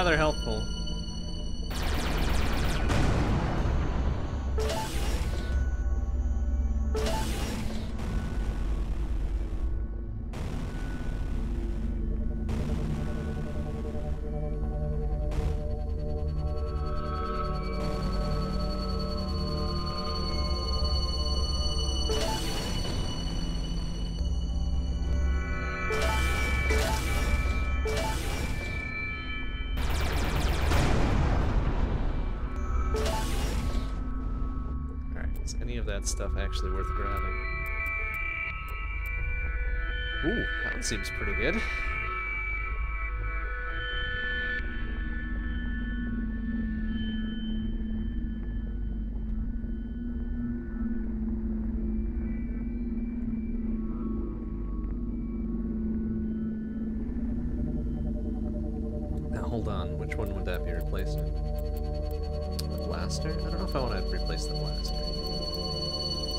Rather helpful. That stuff actually worth grabbing? Ooh, that one seems pretty good.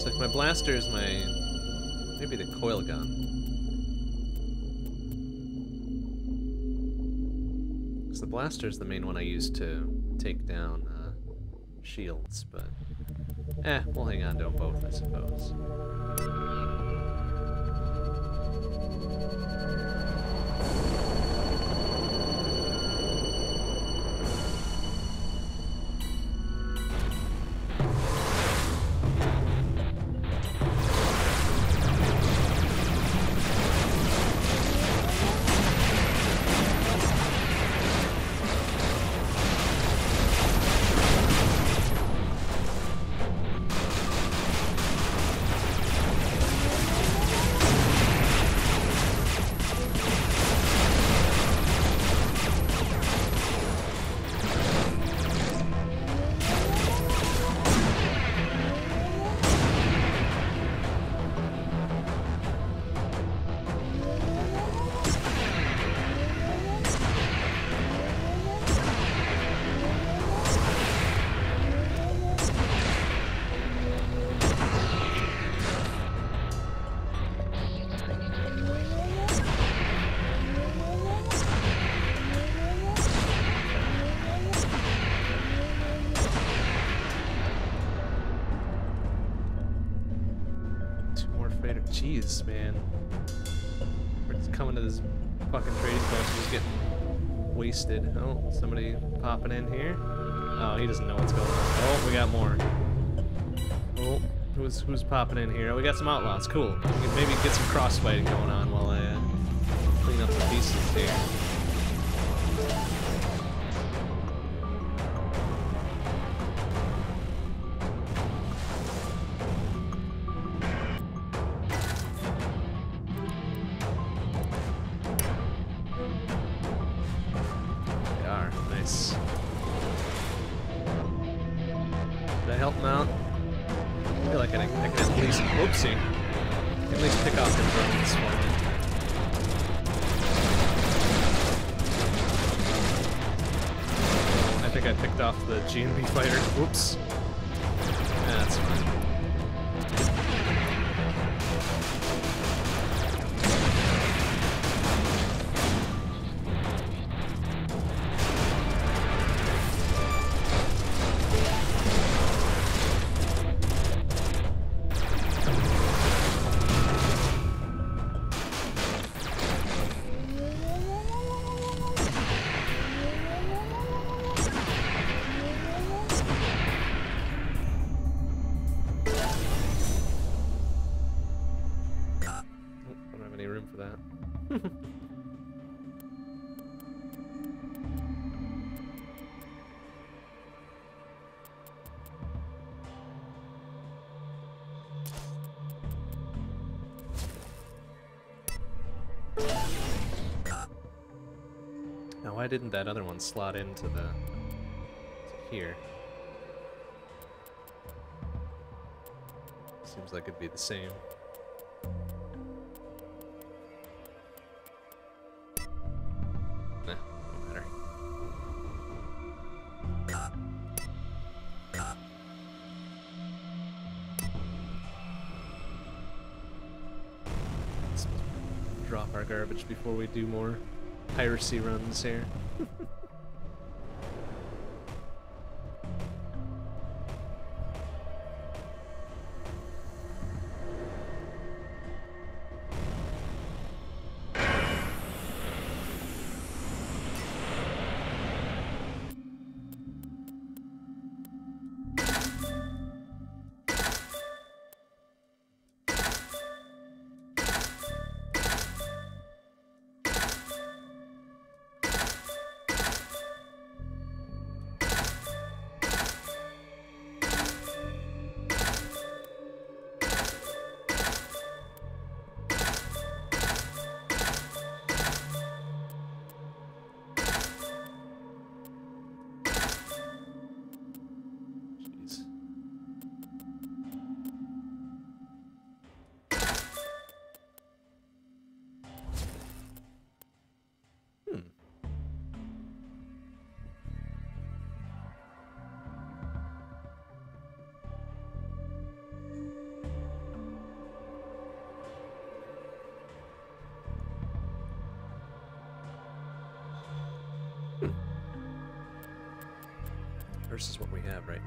It's like my blaster is my maybe the coil gun. Because the blaster is the main one I use to take down uh, shields, but eh, we'll hang on to them both, I suppose. Man. We're just coming to this fucking trading post just getting wasted. Oh, somebody popping in here. Oh, he doesn't know what's going on. Oh, we got more. Oh, who's who's popping in here? Oh, we got some outlaws. Cool. Maybe get some crossfighting going on while I uh, clean up the pieces here. Didn't that other one slot into the here? Seems like it'd be the same. Nah, matter. Drop our garbage before we do more piracy runs here.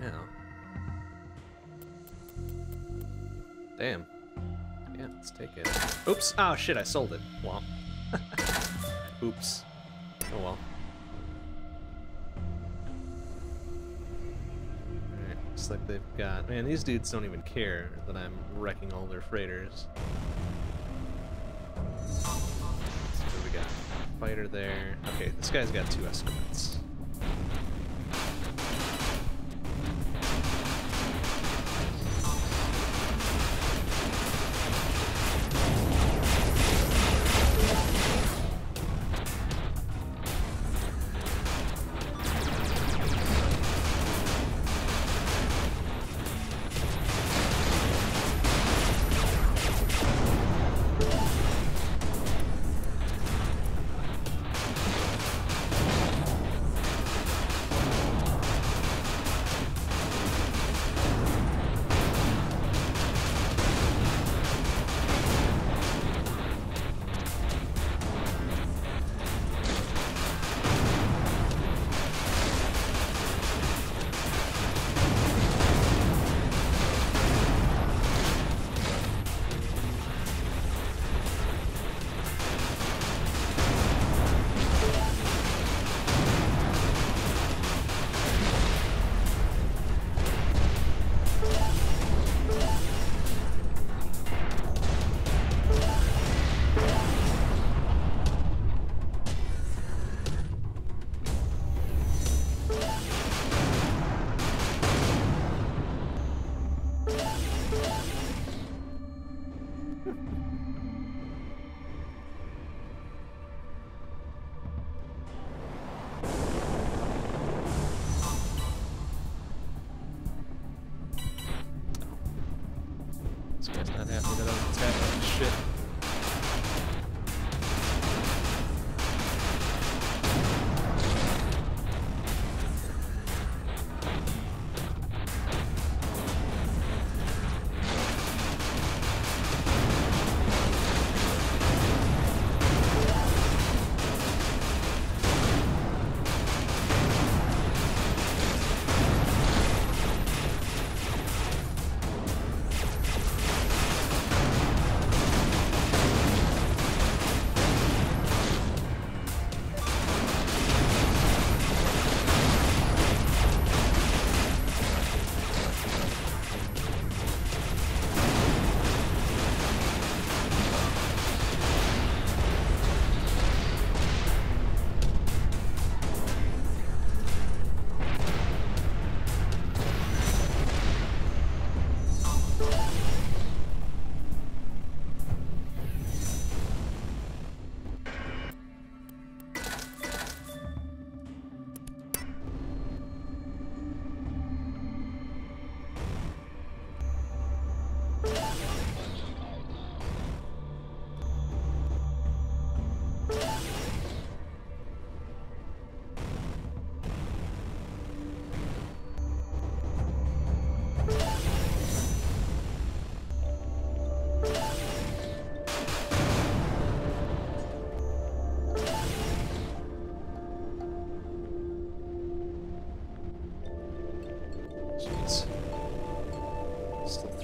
now. Damn. Yeah, let's take it. Oops. Oh shit, I sold it. Well. Oops. Oh well. Looks like they've got... Man, these dudes don't even care that I'm wrecking all their freighters. So we got fighter there. Okay, this guy's got two escorts.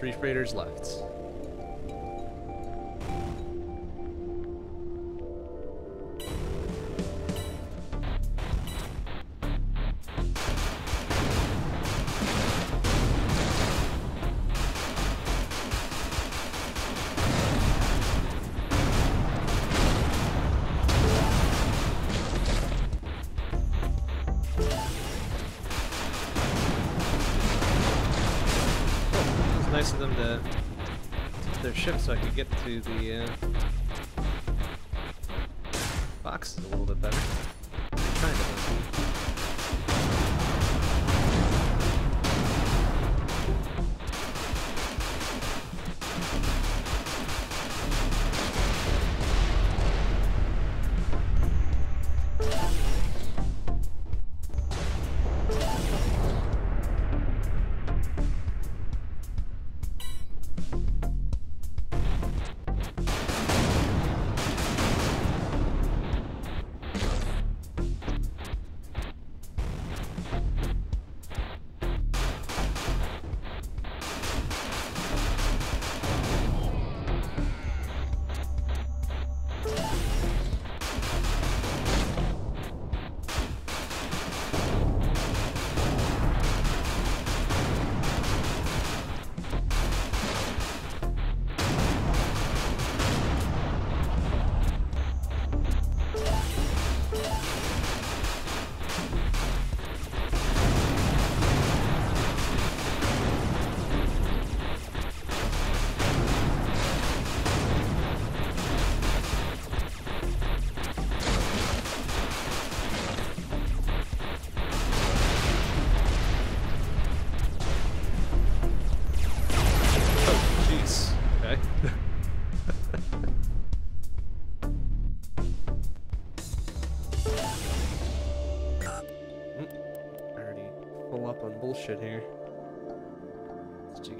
Three freighters left. to the uh,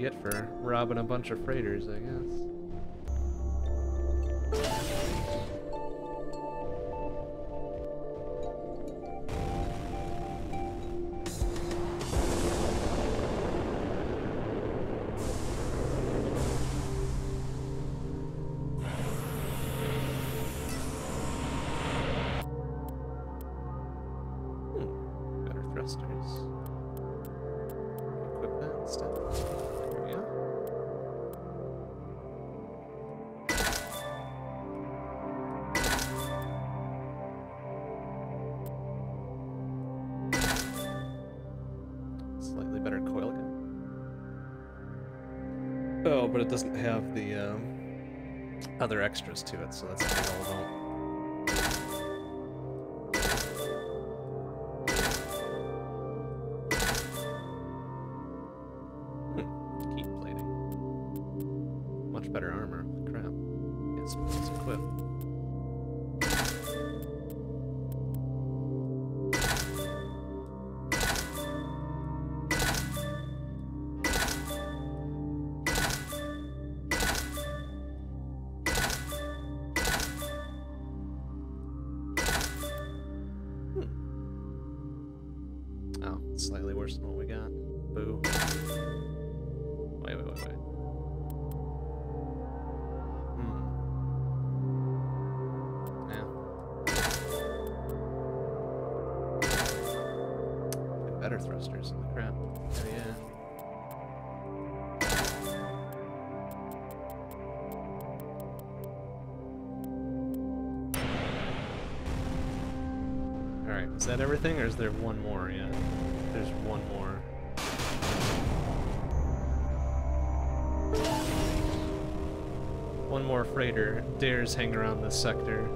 get for robbing a bunch of freighters, I guess. other extras to it, so that's kind of all hang around this sector.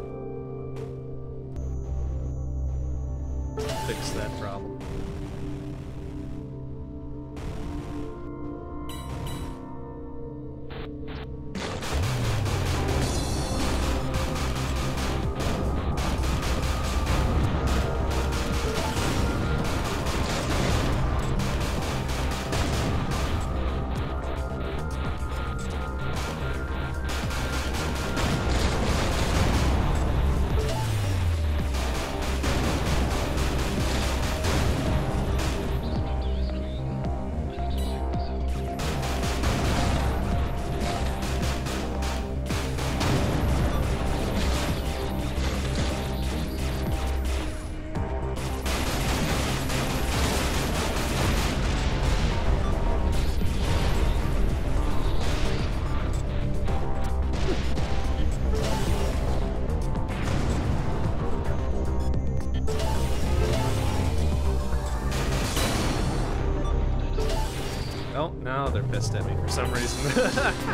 For some reason.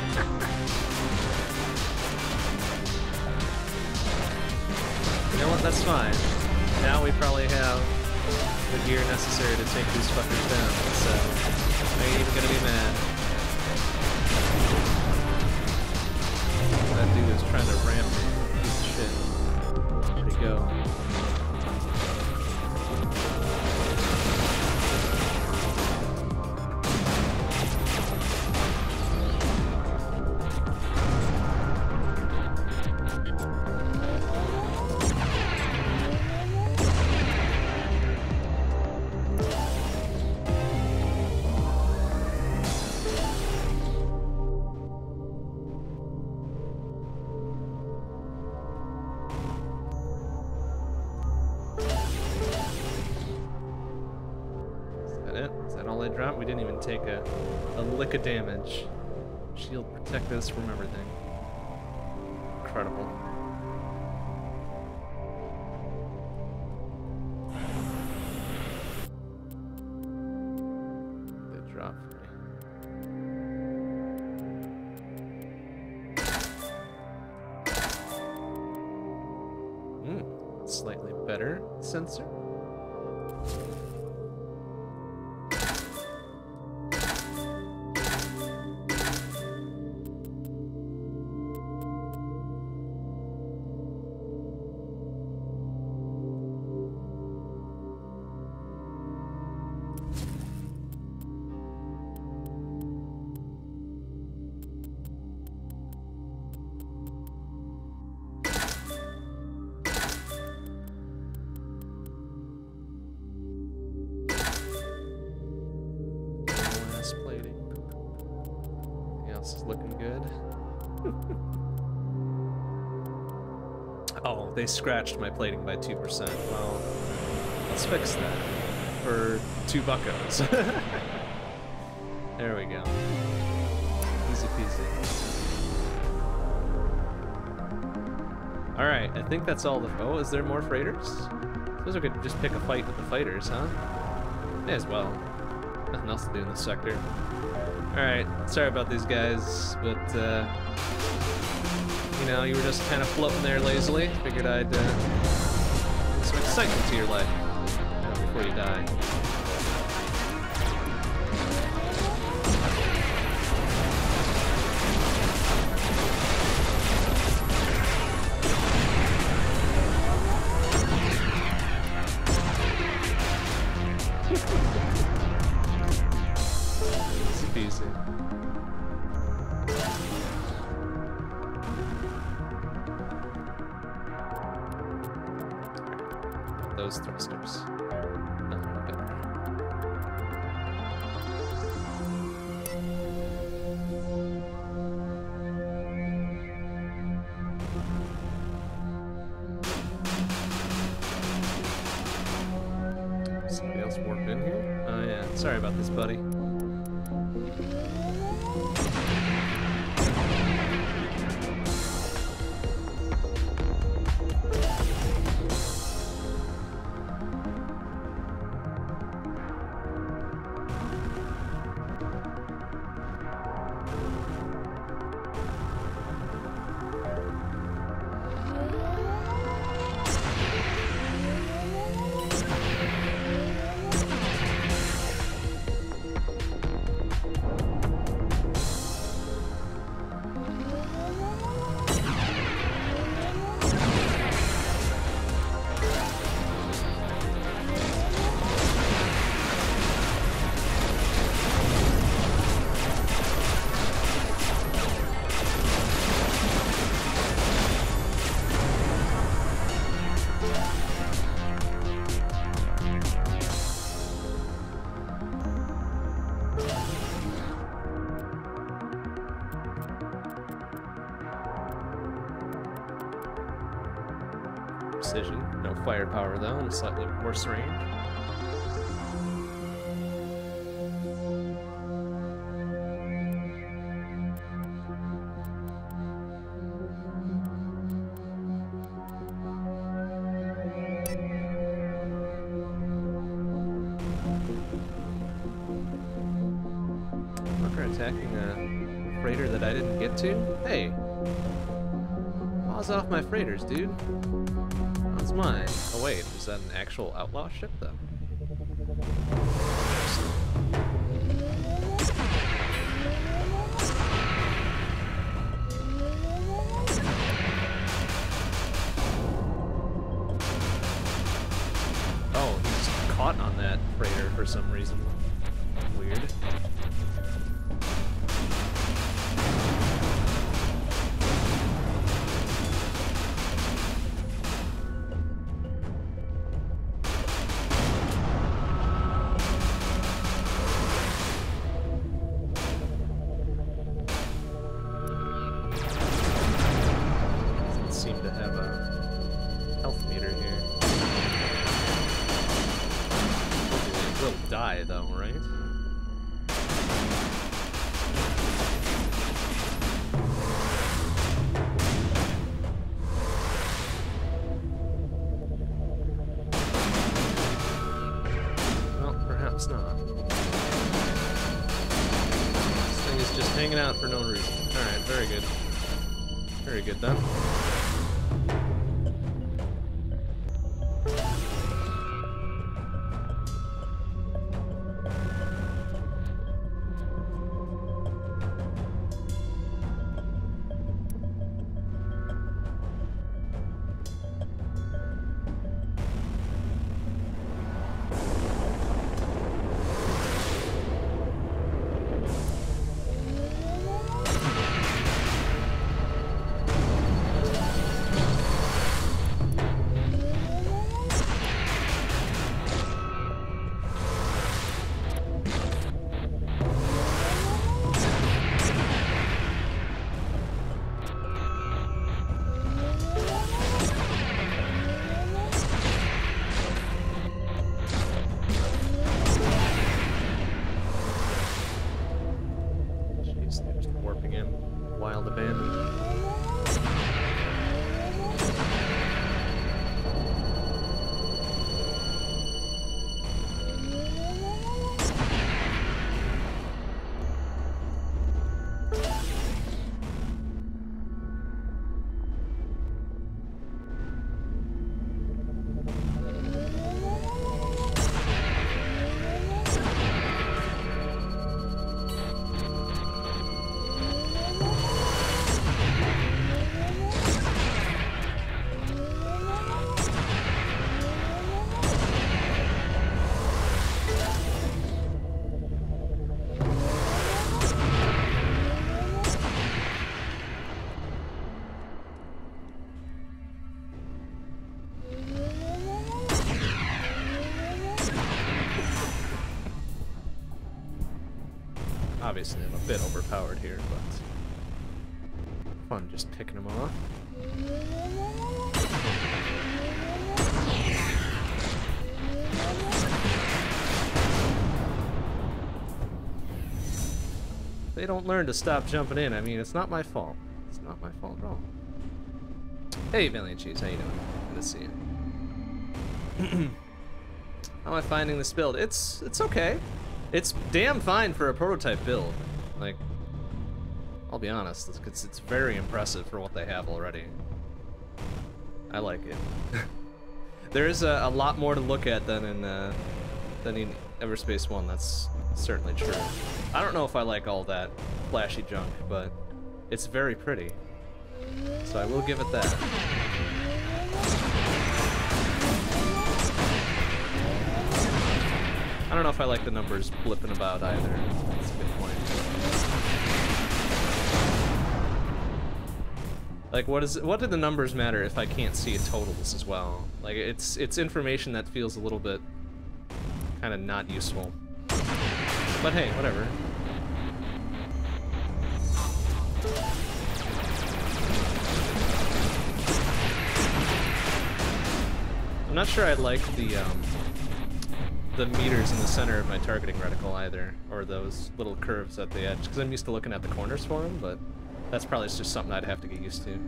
We didn't even take a, a lick of damage. Shield protect us from everything. Incredible. Scratched my plating by 2%. Well, let's fix that for two buckos. there we go. Easy peasy. Alright, I think that's all the. Oh, is there more freighters? Suppose we could just pick a fight with the fighters, huh? May as well. Nothing else to do in this sector. Alright, sorry about these guys, but, uh, you know, you were just kind of floating there lazily. Figured I'd, uh, some excitement to your life before you die. Firepower though, and slightly worse range. Attacking a freighter that I didn't get to? Hey, paws off my freighters, dude. Mine. Oh wait, is that an actual outlaw ship though? Obviously, I'm a bit overpowered here, but fun just picking them off. They don't learn to stop jumping in. I mean, it's not my fault. It's not my fault at all. Hey, Valiant Cheese, how you doing? Good to see you. How am I finding this build? It's it's okay. It's damn fine for a prototype build. Like, I'll be honest, it's, it's, very impressive for what they have already. I like it. there is a, a lot more to look at than in uh, than in Everspace One. That's certainly true. I don't know if I like all that flashy junk, but it's very pretty. So I will give it that. I don't know if I like the numbers blipping about either. That's a good point. Like, what is what do the numbers matter if I can't see totals as well? Like, it's it's information that feels a little bit kind of not useful. But hey, whatever. I'm not sure I like the um, the meters in the center of my targeting reticle either, or those little curves at the edge, because I'm used to looking at the corners for them, but that's probably just something I'd have to get used to.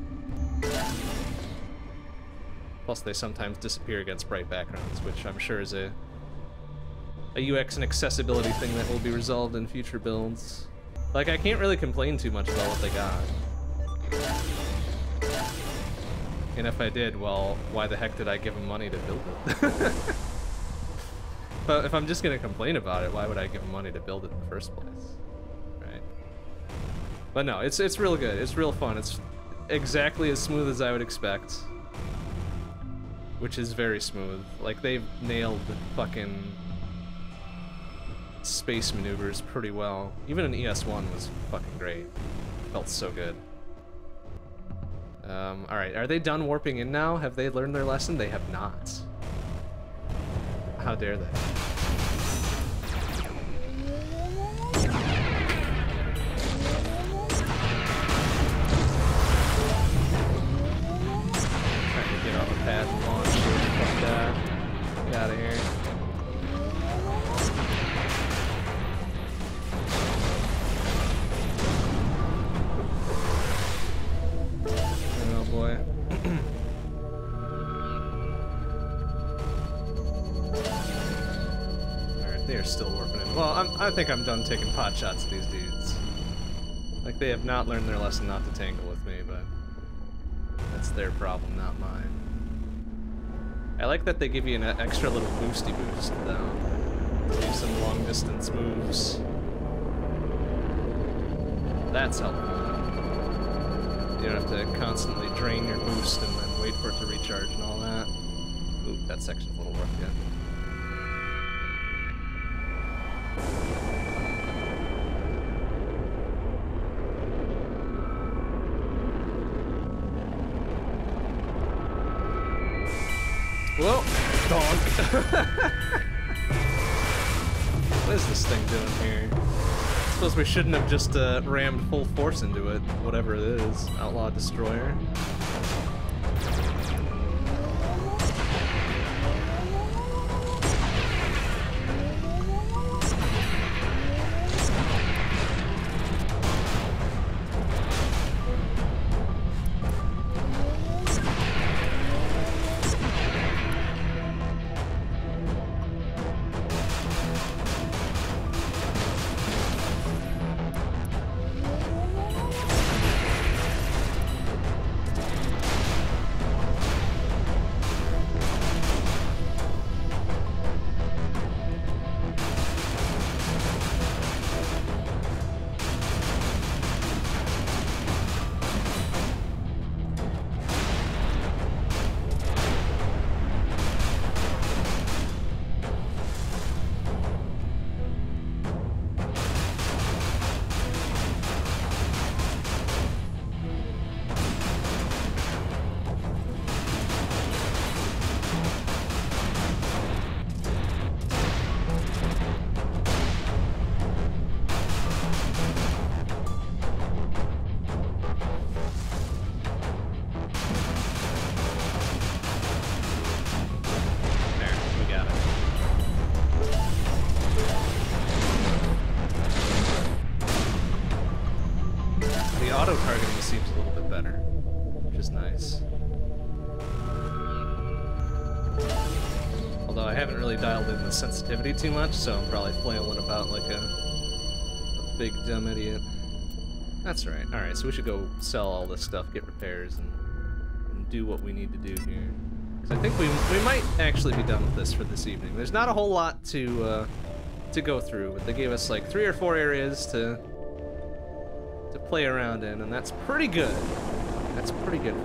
Plus, they sometimes disappear against bright backgrounds, which I'm sure is a a UX and accessibility thing that will be resolved in future builds. Like, I can't really complain too much about what they got. And if I did, well, why the heck did I give them money to build it? but if I'm just gonna complain about it, why would I give money to build it in the first place? Right? But no, it's it's real good. It's real fun. It's exactly as smooth as I would expect. Which is very smooth. Like, they've nailed the fucking space maneuvers pretty well. Even an ES1 was fucking great. Felt so good. Um, alright, are they done warping in now? Have they learned their lesson? They have not. How dare they? Trying to get off a path launch. Fuck that. Get out of here. I think I'm done taking pot shots at these dudes. Like, they have not learned their lesson not to tangle with me, but that's their problem, not mine. I like that they give you an extra little boosty boost, though. Some long distance moves. That's helpful. You don't have to constantly drain your boost and then wait for it to recharge and all that. Oop, that section's a little rough yet. Whoa, dog. what is this thing doing here? I suppose we shouldn't have just uh, rammed full force into it, whatever it is. Outlaw Destroyer. Too much, so I'm probably flailing about like a, a big dumb idiot. That's right. Alright, so we should go sell all this stuff, get repairs, and, and do what we need to do here. 'Cause I think we, we might actually be done with this for this evening. There's not a whole lot to uh, to go through, but they gave us like three or four areas to to play around in, and that's pretty good. That's pretty good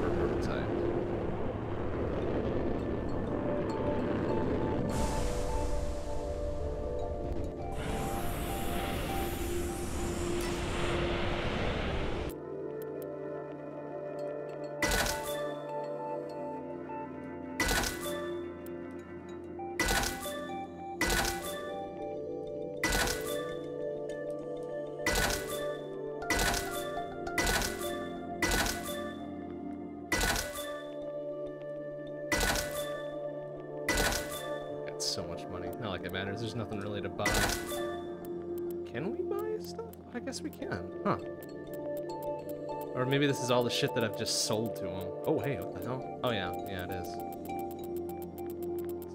is all the shit that I've just sold to him. Oh, hey, what the hell? Oh, yeah. Yeah, it is.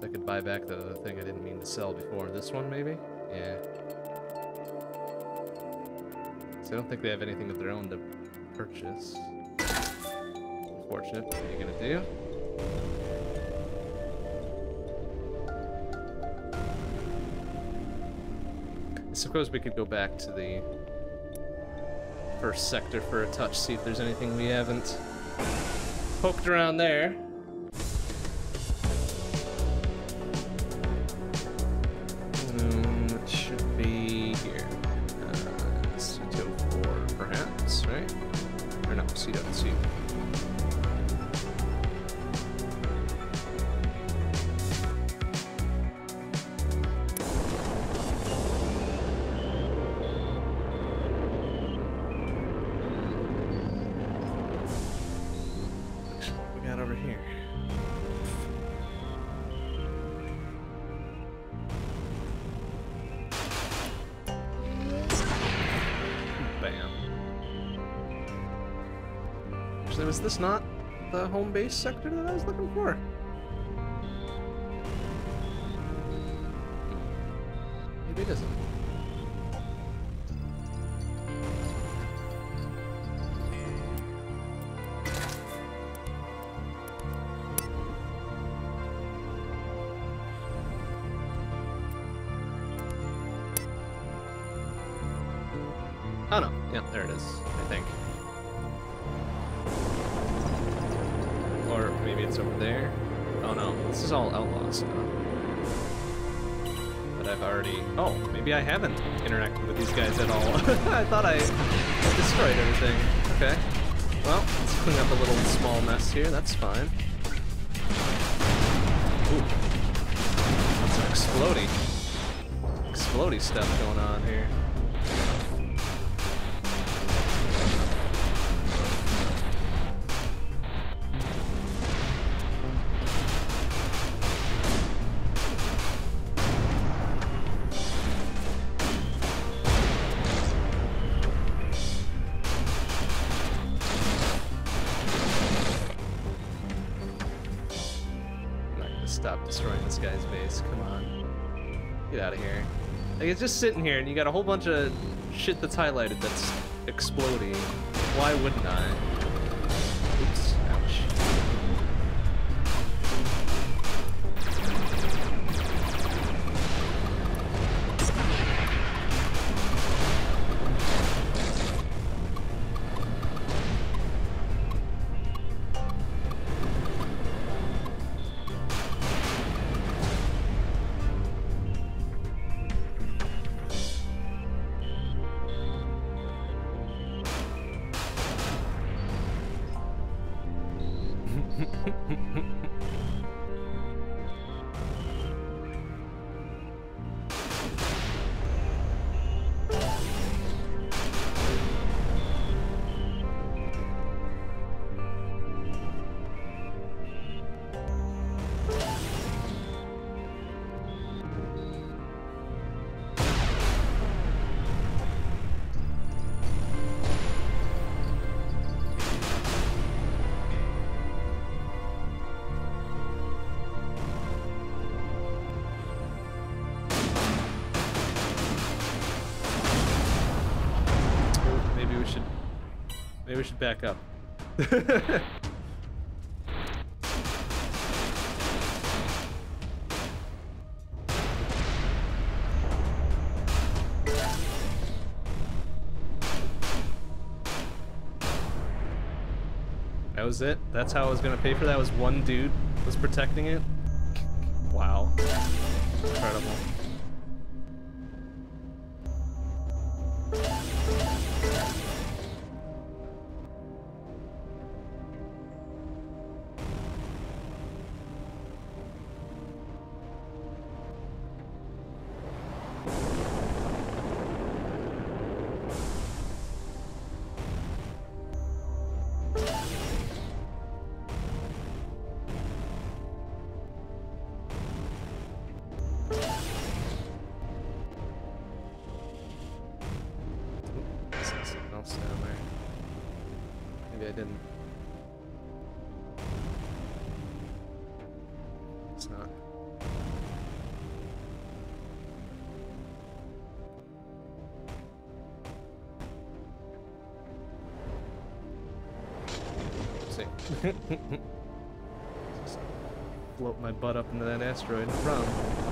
So I could buy back the other thing I didn't mean to sell before. This one, maybe? Yeah. So I don't think they have anything of their own to purchase. Unfortunate, what are you gonna do? I suppose we could go back to the first sector for a touch, see if there's anything we haven't poked around there. Um, it should be here. Uh, C204, perhaps, right? Or no, C2. Was this not the home base sector that I was looking for? That's fine. Out of here. Like, it's just sitting here, and you got a whole bunch of shit that's highlighted that's exploding. Why wouldn't I? Back up. That was it? That's how I was gonna pay for that? Was one dude was protecting it? Maybe I didn't. It's not. Sick. Float my butt up into that asteroid and run.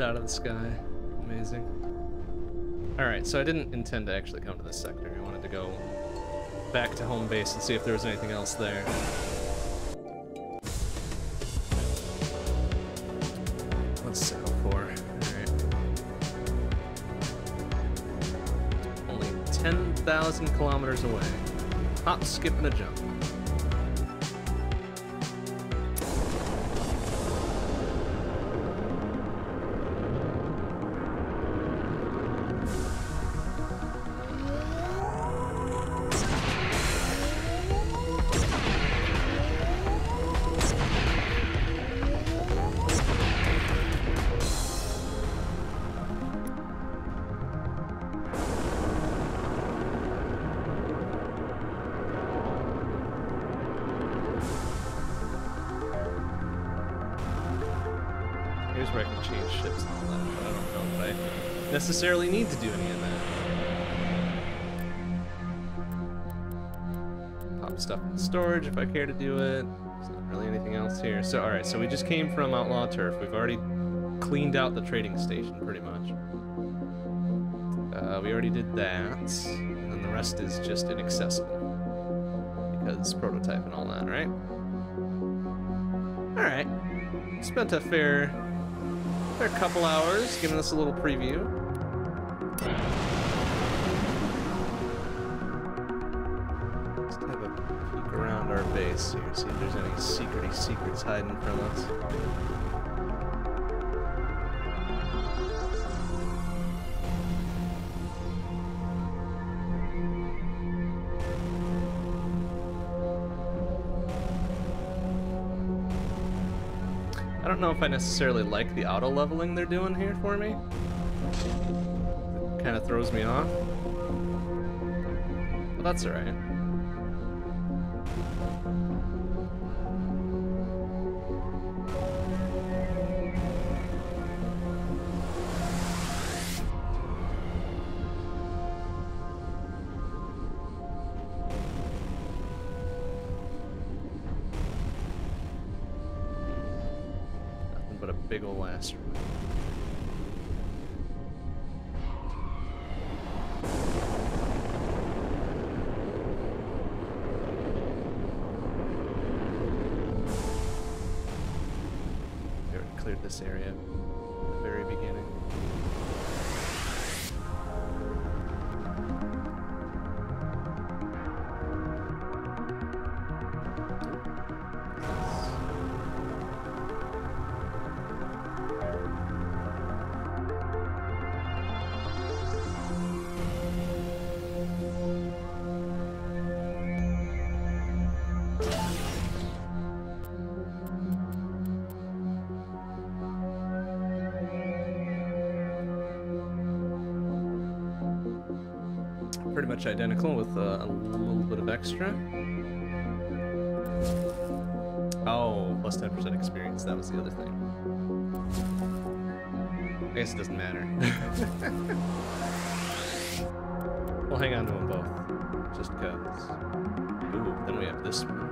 Out of the sky. Amazing. Alright, so I didn't intend to actually come to this sector. I wanted to go back to home base and see if there was anything else there. Let's settle for. Alright. Only 10,000 kilometers away. Hop, skip, and a jump. Care to do it. There's not really anything else here. So, alright, so we just came from Outlaw Turf. We've already cleaned out the trading station, pretty much. Uh, we already did that. And the rest is just inaccessible. Because prototype and all that, right? Alright. Spent a fair, fair couple hours giving us a little preview. See if there's any secrety secrets hiding from us. I don't know if I necessarily like the auto leveling they're doing here for me. It kind of throws me off. But that's alright. Extra. Oh, plus 10% experience. That was the other thing. I guess it doesn't matter. we'll hang on to them both. Just because. Ooh, then we have this one.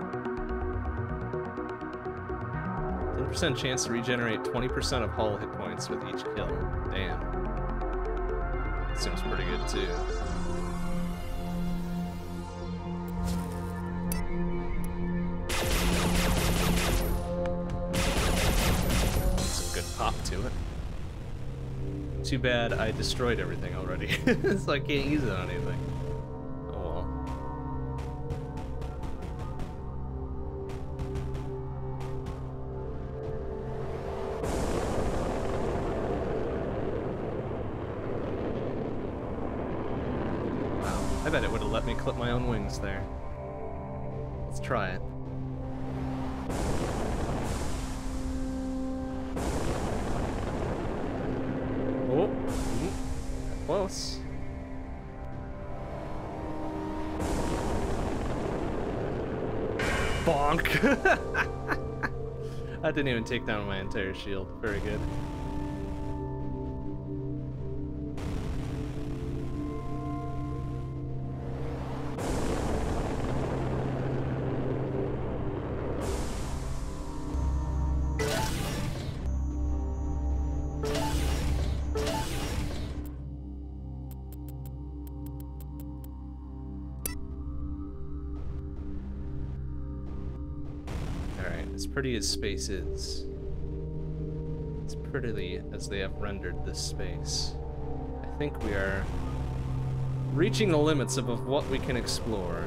10% chance to regenerate 20% of hull hit points with each kill. Damn. Seems pretty good too. To it. Too bad I destroyed everything already, so I can't use it on anything. Didn't even take down my entire shield. Very good. As pretty as space is, as prettily as they have rendered this space, I think we are reaching the limits of, of what we can explore.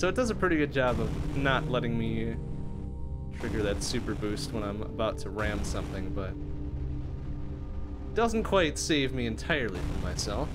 So it does a pretty good job of not letting me trigger that super boost when I'm about to ram something, but doesn't quite save me entirely from myself.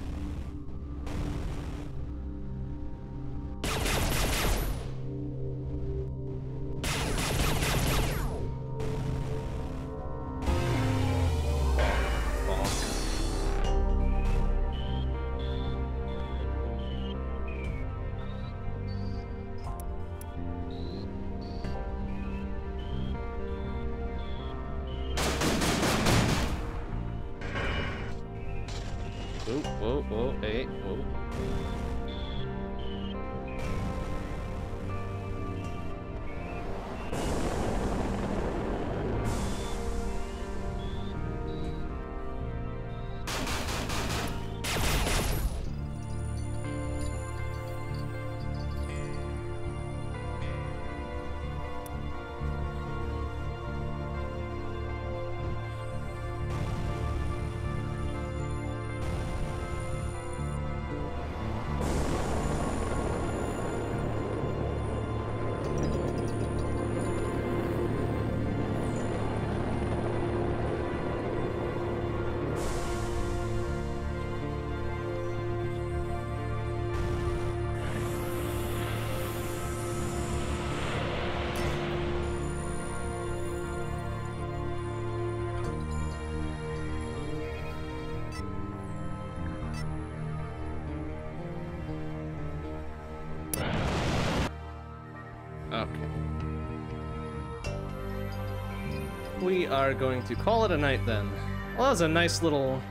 Are going to call it a night then. Well, that was a nice little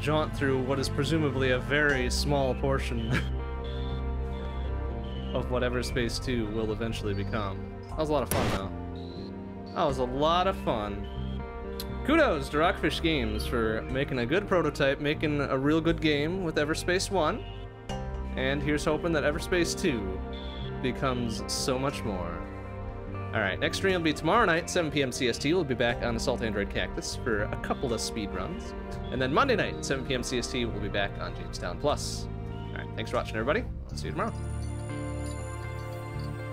jaunt through what is presumably a very small portion of Everspace 2 will eventually become. That was a lot of fun, though. That was a lot of fun. Kudos to Rockfish Games for making a good prototype, making a real good game with Everspace 1. And here's hoping that Everspace 2 becomes so much more. All right, next stream will be tomorrow night, 7 p.m. CST. We'll be back on Assault Android Cactus for a couple of speed runs. And then Monday night, 7 p.m. CST, we'll be back on Jamestown Plus. All right, thanks for watching, everybody. I'll see you tomorrow.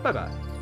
Bye-bye.